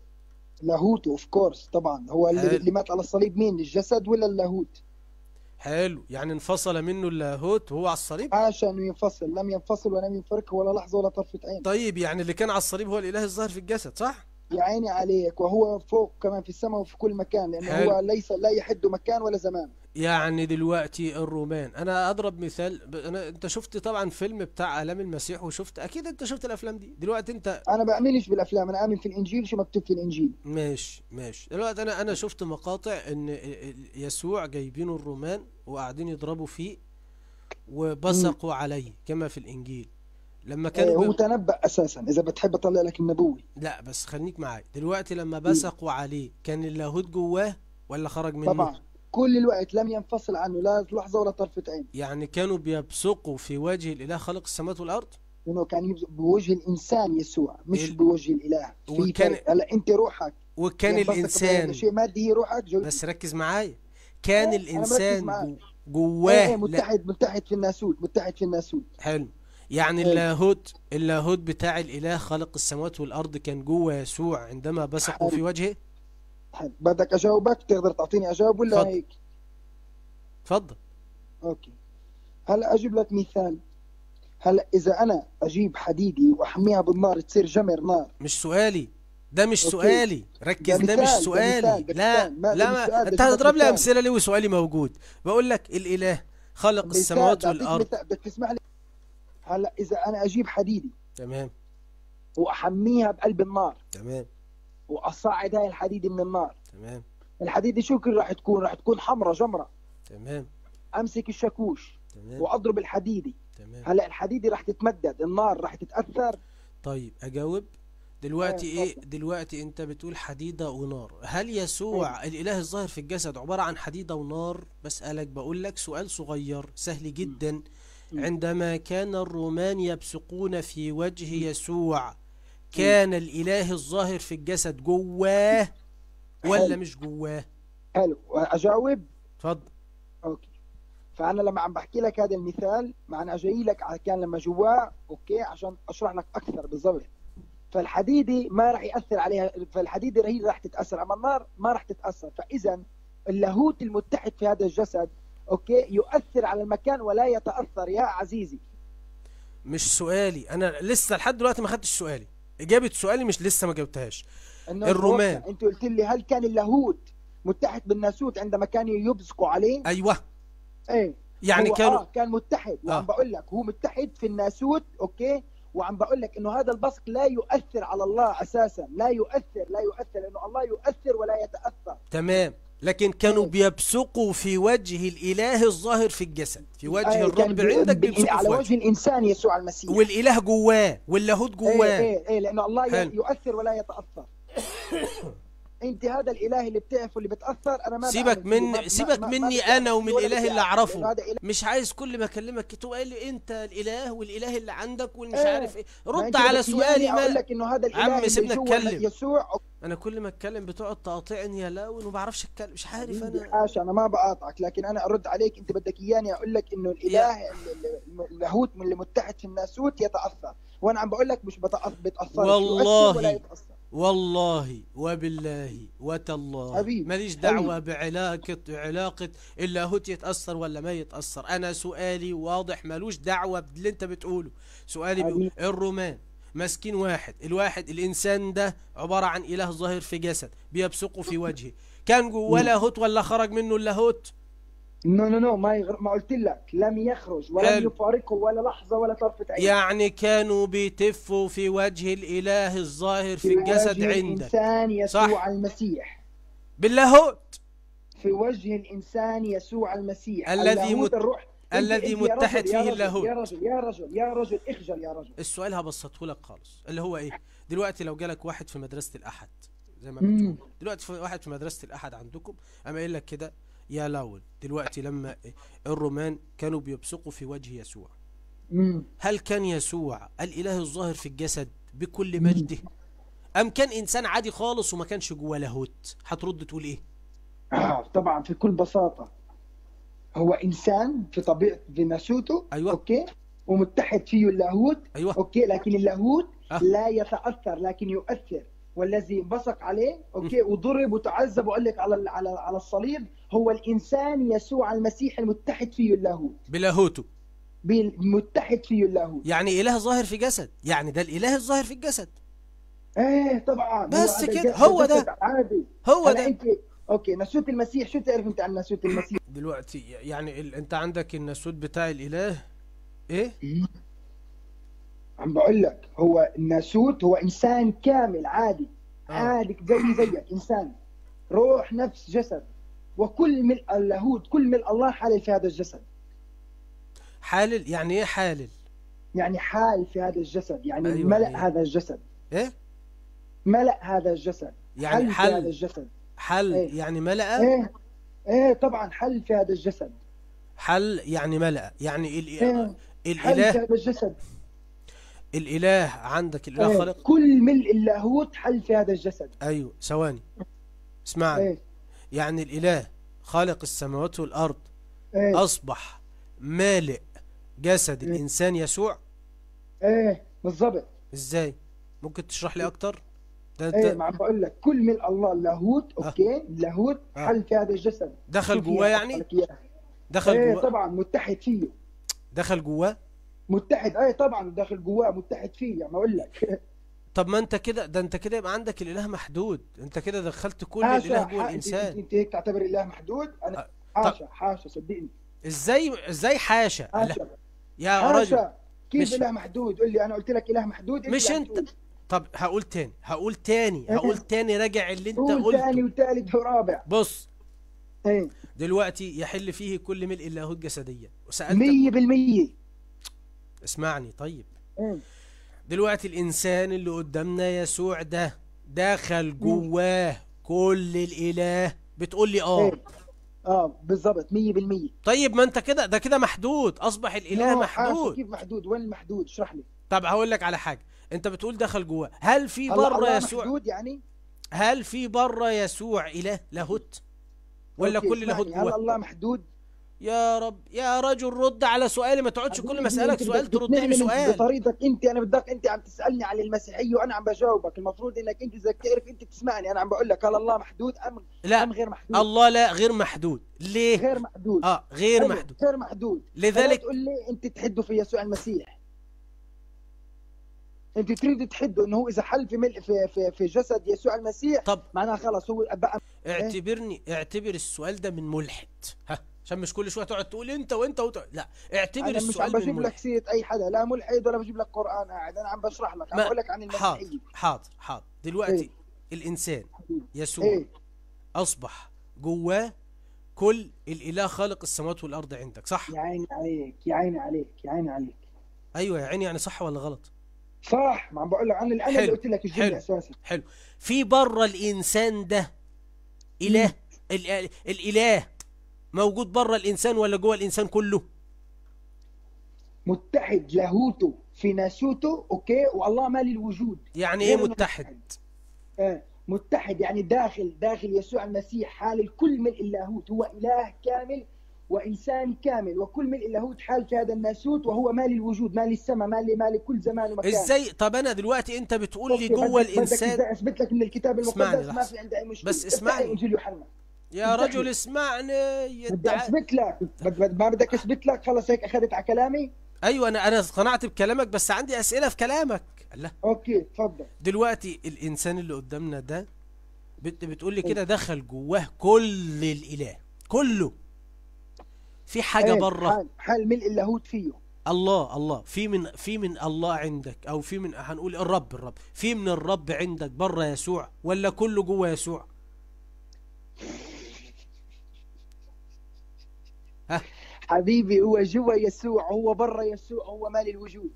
لاهوت of course طبعا. هو اللي, حلو. اللي مات على الصليب مين؟ الجسد ولا اللاهوت؟ حلو. يعني انفصل منه اللاهوت وهو على الصليب؟ انه ينفصل. لم ينفصل ولم ينفرق ولا لحظة ولا طرفة عين. طيب يعني اللي كان على الصليب هو الإله الظاهر في الجسد صح؟ يا عيني عليك. وهو فوق كمان في السماء وفي كل مكان لأنه حلو. هو ليس لا يحد مكان ولا زمان. يعني دلوقتي الرومان. أنا أضرب مثال أنا أنت شفت طبعا فيلم بتاع ألام المسيح وشفت أكيد أنت شفت الأفلام دي. دلوقتي أنت أنا بأمنش بالأفلام أنا آمن في الإنجيل شو مكتوب في الإنجيل. ماشي ماشي. دلوقتي أنا أنا شفت مقاطع إن يسوع جايبينه الرومان وقاعدين يضربوا فيه وبصقوا عليه كما في الإنجيل. لما آه، كانوا هو. تنبأ أساسا. إذا بتحب اطلع لك النبوي. لا بس خليك معايا دلوقتي لما بصقوا عليه كان اللاهوت جواه ولا خرج منه؟ طبعا. كل الوقت لم ينفصل عنه لا لحظة ولا طرفة عين. يعني كانوا بيبصقوا في وجه الإله خالق السماوات والأرض؟ لأنه كان بوجه الإنسان يسوع مش ال- بوجه الإله. في وكان-. هلا أنت روحك. وكان ينبسط الانسان شيء مادي هي روحك جو... بس ركز معايا. كان إيه، الإنسان معاك. جو- إيه، جواه إيه، لا متحد متحد في الناسوت متحد في الناسوت حلو. يعني حلو. اللاهوت اللاهوت بتاع الإله خالق السماوات والأرض كان جوه يسوع عندما بصقوا في. وجهه؟ حلو. بدك أجاوبك؟ تقدر تعطيني أجاوب ولا اتفضل. هيك؟ اتفضل okay. هلا أجيب لك مثال. هلا إذا أنا أجيب حديدي وأحميها بالنار تصير جمر نار. مش سؤالي. ده مش okay. سؤالي. ركز ده ده مش ده سؤالي. مثال، ده لا مثال. ده لا ما سؤال، انت هتضرب لي. أمثلة ليه وسؤالي موجود. بقول لك الإله خلق السماوات والأرض. بدك تسمع لي؟ هلا إذا أنا أجيب حديدي تمام. وأحميها بقلب النار. تمام. واصعد هاي الحديده من النار. تمام. الحديده شو كل راح تكون راح تكون حمراء جمرة. تمام. أمسك الشاكوش تمام. وأضرب الحديده تمام. هلا الحديده راح تتمدد النار راح تتأثر. طيب أجاوب. دلوقتي آه، إيه. دلوقتي أنت بتقول حديدة ونار. هل يسوع الإله الظاهر في الجسد عبارة عن حديدة ونار؟ بسألك بقول لك سؤال صغير سهل جدا. عندما كان الرومان يبصقون في وجه يسوع كان الإله الظاهر في الجسد جواه ولا حلو. مش جواه؟ حلو. أجاوب؟ اتفضل. okay. فأنا لما عم بحكي لك هذا المثال معنى جاي لك على كان لما جواه okay عشان أشرح لك أكثر بالضبط. فالحديده ما راح يأثر عليها فالحديده هي راح تتأثر. أما النار ما راح تتأثر. فاذا اللاهوت المتحد في هذا الجسد okay يؤثر على المكان ولا يتأثر. يا عزيزي. مش سؤالي. أنا لسه لحد دلوقتي ما خدتش سؤالي. إجابة سؤالي مش لسه ما جاوبتهاش. الرومان. أنت قلت لي هل كان اللاهوت متحد بالناسوت عندما كانوا يبزقوا عليه؟ أيوه. إيه. يعني كانوا آه كان متحد. وعم آه. بقول لك هو متحد في الناسوت okay؟ وعم بقول لك إنه هذا البصق لا يؤثر على الله أساسا. لا يؤثر لا يؤثر لأنه الله يؤثر ولا يتأثر. تمام. لكن كانوا إيه. بيبصقوا في وجه الإله الظاهر في الجسد في وجه آه، الرب عندك بي- بيبصقوا على في وجه وجهه الإنسان يسوع المسيح والإله جواه واللاهوت إيه جواه إيه إيه لأنه الله ي- حلو. يؤثر ولا يتأثر أنت هذا الإله اللي بتعرف واللي بتأثر؟ أنا ما سيبك. من ما- ما- سيبك ما- ما مني بدي أنا ومن الإله اللي أعرفه. مش عايز كل ما أكلمك تقول لي أنت الإله والإله اللي عندك والمش إيه. عارف إيه. ما رد على سؤالي ما لك إنه هذا عم الاله اللي سيبنا أتكلم. يسوع. أنا كل ما أتكلم بتقعد تقاطعني يا لاون وما بعرفش أتكلم. مش عارف أنا. حاشا أنا ما بقاطعك لكن أنا أرد عليك. أنت بدك إياني أقول لك إنه الإله ال- ال- اللاهوت من اللي متحد في الناسوت يتأثر. وأنا عم بقول لك مش بتأثر. والله. ولا يتأثر. والله وبالله وتالله. حبيبي، ماليش دعوة بعلاقة علاقة اللاهوت يتأثر ولا ما يتأثر. أنا سؤالي واضح مالوش دعوة باللي أنت بتقوله. سؤالي بيقول. الرومان ماسكين واحد الواحد الإنسان ده عبارة عن إله ظاهر في جسد بيبصقه في وجهه. كان جواه. لاهوت ولا خرج منه اللاهوت no no no ما يغر... ما قلت لك لم يخرج ولم. يفارقه ولا لحظة ولا طرفه عين يعني كانوا بيتفوا في وجه الإله الظاهر في الجسد وجه عندك الإنسان يسوع صح. المسيح باللاهوت في وجه الإنسان يسوع المسيح الذي مت- الروح الذي متحد فيه اللاهوت. يا رجل يا رجل يا رجل اخجل يا رجل السؤال هبسطه لك خالص اللي هو إيه دلوقتي لو جالك واحد في مدرسة الأحد زي ما. بتقول دلوقتي في واحد في مدرسة الأحد عندكم أما قايل لك كده يا لاول دلوقتي لما الرومان كانوا بيبصقوا في وجه يسوع. هل كان يسوع الإله الظاهر في الجسد بكل مجده؟ أم كان إنسان عادي خالص وما كانش جواه لاهوت؟ هترد تقول إيه؟ آه طبعا في كل بساطة. هو إنسان في طبيعة في ناسوته أيوة. أوكي؟ ومتحد فيه اللاهوت أيوة. okay؟ لكن اللاهوت آه. لا يتأثر لكن يؤثر. والذي انبصق عليه okay وضرب وتعذب وقال لك على على على الصليب هو الإنسان يسوع المسيح المتحد فيه اللاهوت. بلاهوته. متحد فيه اللاهوت. يعني إله ظاهر في جسد. يعني ده الإله الظاهر في الجسد. إيه طبعا. بس كده، هو ده. عادي. هو ده. أنت okay ناسوت المسيح. شو تعرف أنت عن ناسوت المسيح؟ دلوقتي يعني ال... أنت عندك الناسوت بتاع الإله؟ إيه؟ عم بقول لك هو الناسوت هو إنسان كامل عادي آه. عادي زي زيك إنسان. روح نفس جسد. وكل ملء اللاهوت كل ملء الله حالل في هذا الجسد. حالل يعني إيه حالل يعني حال في هذا الجسد يعني أيوة، أيوة ملأ يعني- هذا الجسد. إيه؟ ملأ هذا الجسد. يعني حل في هذا حل الجسد. حل إيه. يعني ملأ؟ إيه إيه طبعا حل في هذا الجسد. حل يعني ملأ يعني ال... إيه. حل في الإله؟ هذا الجسد. الإله عندك الإله إيه. خلق. كل ملء اللاهوت حل في هذا الجسد. أيوه ثواني. اسمعني إيه. يعني الإله خالق السماوات والأرض إيه. أصبح مالئ جسد إيه. الإنسان يسوع؟ إيه بالضبط. إزاي؟ ممكن تشرح لي أكتر؟ ده إيه ما عم بقول لك كل ملء الله اللاهوت أوكي اللاهوت آه. حل في هذا الجسد. دخل جواه يعني. دخل إيه جواه. طبعا متحد فيه. دخل جواه؟ متحد. إيه طبعا داخل جواه متحد فيه يعني أقول لك. طب ما أنت كده ده أنت كده يبقى عندك الإله محدود. أنت كده دخلت كل الإله جوه الإنسان. أنت, هيك تعتبر الله محدود؟ أنا حاشا حاشا صدقني. إزاي إزاي حاشا. حاشا. يا رجل. كيف مش- إله محدود؟ قول لي أنا قلت لك إله محدود مش اللي أنت. محدود. طب هقول تاني هقول تاني إيه؟ هقول تاني راجع اللي أنت قلته. وثالث ورابع. بص إيه؟ دلوقتي يحل فيه كل ملء اللاهوت جسديا وسألتك 100% اسمعني طيب. دلوقتي الإنسان اللي قدامنا يسوع ده دخل جواه كل الإله. بتقول لي آه. آه بالضبط 100% طيب ما أنت كده ده كده محدود. أصبح الإله حاشا، محدود. كيف محدود. وين المحدود؟ اشرح لي. طب هقول لك على حاجة. أنت بتقول دخل جواه. هل في بره يسوع؟ محدود يعني؟ هل في بره يسوع إله لاهوت؟ ولا كل لاهوت اسمعني، هل جواه؟ الله محدود؟ يا رب يا رجل رد على سؤالي ما تقعدش كل ما أسألك سؤال تردني تقنعني بسؤال. بطريقتك أنت أنا بدك أنت عم تسألني عن المسيحية وأنا عم بجاوبك. المفروض إنك أنت اذا تعرف أنت تسمعني أنا عم بقول لك هل الله محدود ام لا. أم غير محدود؟ الله لا غير محدود. ليه؟ غير محدود. آه غير أيوة، محدود. غير محدود. لذلك- تقول لي أنت تحدوا في يسوع المسيح؟ أنت تريد تحدوا إنه هو إذا حل في ملء في في, في جسد يسوع المسيح طب معناها خلص هو بقى اعتبرني اعتبر السؤال ده من ملحد. ها. عشان مش كل شوية تقعد تقول انت وانت وانت لا اعتبر أنا مش عم السؤال بجيب لك سيرة أي حدا لا ملحد ولا بجيب لك قرآن قاعد أنا عم بشرح لك عم بقول لك عن المسيحيه حاضر حاضر دلوقتي إيه. الإنسان يسوع إيه أصبح جواه كل الإله خالق السماوات والأرض عندك صح؟ يا عيني عليك يا عيني عليك يا عيني عليك. أيوه يا عيني يعني صح ولا غلط؟ صح ما عم بقول لك أنا أنا حلو، اللي قلت لك حلو. الجمله أساسا. حلو. في بره الإنسان ده إله ال- الإله موجود بره الإنسان ولا جوه الإنسان كله؟ متحد لاهوته في ناسوته okay؟ والله مالي الوجود. يعني إيه إنه متحد؟ آه. متحد يعني داخل داخل يسوع المسيح حال الكل ملء اللاهوت. هو إله كامل وإنسان كامل وكل ملء اللاهوت حال في هذا الناسوت وهو مالي الوجود مالي السماء مالي مالي كل زمان ومكان. إزاي؟ طب أنا دلوقتي أنت بتقول لي okay، جوه الانسان أثبت لك من الكتاب المقدس ما. في عندي أي مشكلة. بس اسمعني. أنجيل يوحنا. يا. رجل اسمعني بدي. أثبت لك. ما بدك أثبت لك؟ خلص هيك أخذت على كلامي؟ أيوه أنا أنا اقتنعت بكلامك بس عندي أسئلة في كلامك. الله. أوكي تفضل. دلوقتي الإنسان اللي قدامنا ده بت بتقول لي كده دخل جواه كل الإله كله. في حاجة إيه، بره. حال, حال ملء اللاهوت فيه. الله الله. في من في من الله عندك أو في من هنقول الرب الرب. في من الرب عندك بره يسوع ولا كله جوه يسوع؟ حبيبي هو جوا يسوع هو برا يسوع هو مالي الوجود.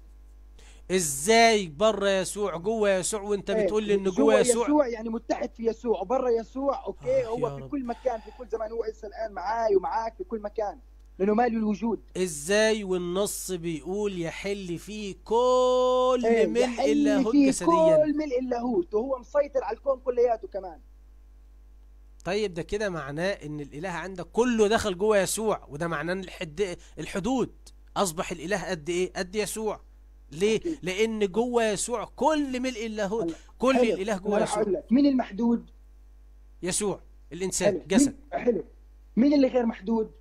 إزاي بره يسوع جوه يسوع؟ وأنت إيه، بتقول لي إن جوا جوه يسوع؟ يسوع يعني متحد في يسوع وبرا يسوع أوكي؟ آه، هو في رب. كل مكان في كل زمان هو لسه الآن معاي ومعاك في كل مكان لأنه مالي الوجود. إزاي والنص بيقول يحل فيه كل إيه، ملء يحل اللاهوت فيه جسديا. كل ملء اللاهوت وهو مسيطر على الكون كلياته كمان. طيب ده كده معناه إن الإله عندك كله دخل جوه يسوع وده معناه إن الحد الحدود. أصبح الإله قد إيه؟ قد يسوع. ليه. لأن جوه يسوع كل ملء اللاهوت كل حلو. الإله جوه يسوع. مين المحدود؟ يسوع الإنسان حلو. جسد. حلو. مين اللي غير محدود؟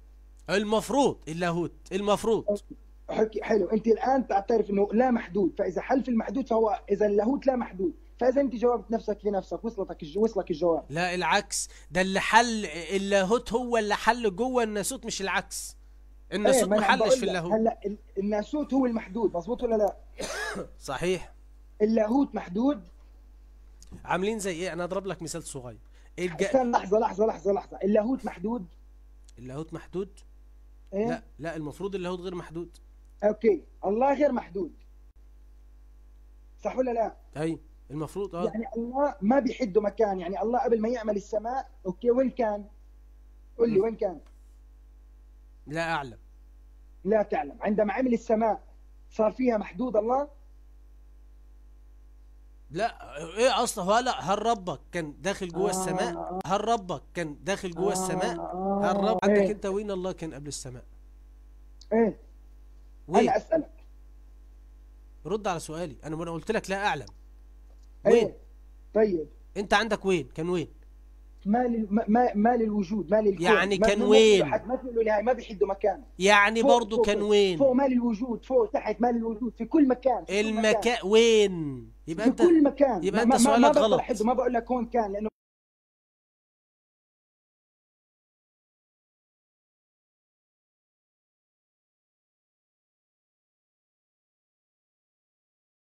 المفروض اللاهوت المفروض. حلو. أنت الآن تعترف إنه لا محدود فإذا حل في المحدود فهو إذا اللاهوت لا محدود. فاذا انت جاوبت نفسك في نفسك وصلتك الج... وصلك الجواب. لا العكس. ده اللي حل اللاهوت هو اللي حل جوه الناسوت مش العكس. الناسوت ما ما حلش في اللاهوت. هلا ال- الناسوت هو المحدود مزبوط ولا لا؟ صحيح. اللاهوت محدود. عاملين زي إيه؟ أنا أضرب لك مثال صغير. الج... استنى لحظة لحظة لحظة لحظة. اللاهوت محدود؟ اللاهوت محدود؟ إيه؟ لا لا المفروض اللاهوت غير محدود. okay. الله غير محدود. صح ولا لا؟ اي المفروض آه. يعني الله ما بيحد مكان يعني الله قبل ما يعمل السماء okay وين كان؟ قل لي. وين كان؟ لا أعلم. لا تعلم. عندما عمل السماء صار فيها محدود الله؟ لا إيه أصلا هلا هل ربك كان داخل جوه آه، السماء؟ آه. هل ربك كان داخل جوه السماء؟ آه، هل رب عندك إيه. أنت وين الله كان قبل السماء؟ إيه. وين؟ أنا أسألك. رد على سؤالي. أنا أنا قلت لك لا أعلم. وين؟ إيه طيب. أنت عندك وين؟ كان وين؟ ما لل... ما- ما للوجود ما للكون. يعني ما كان وين؟ في ما في له نهايه ما بيحدوا مكان يعني فوق- كان وين؟ فوق ما للوجود فوق تحت ما للوجود في كل مكان في. المكان وين؟ يبقى في انت كل مكان. يبقى ما سؤالك غلط. ما بقول لك هون كان لأنه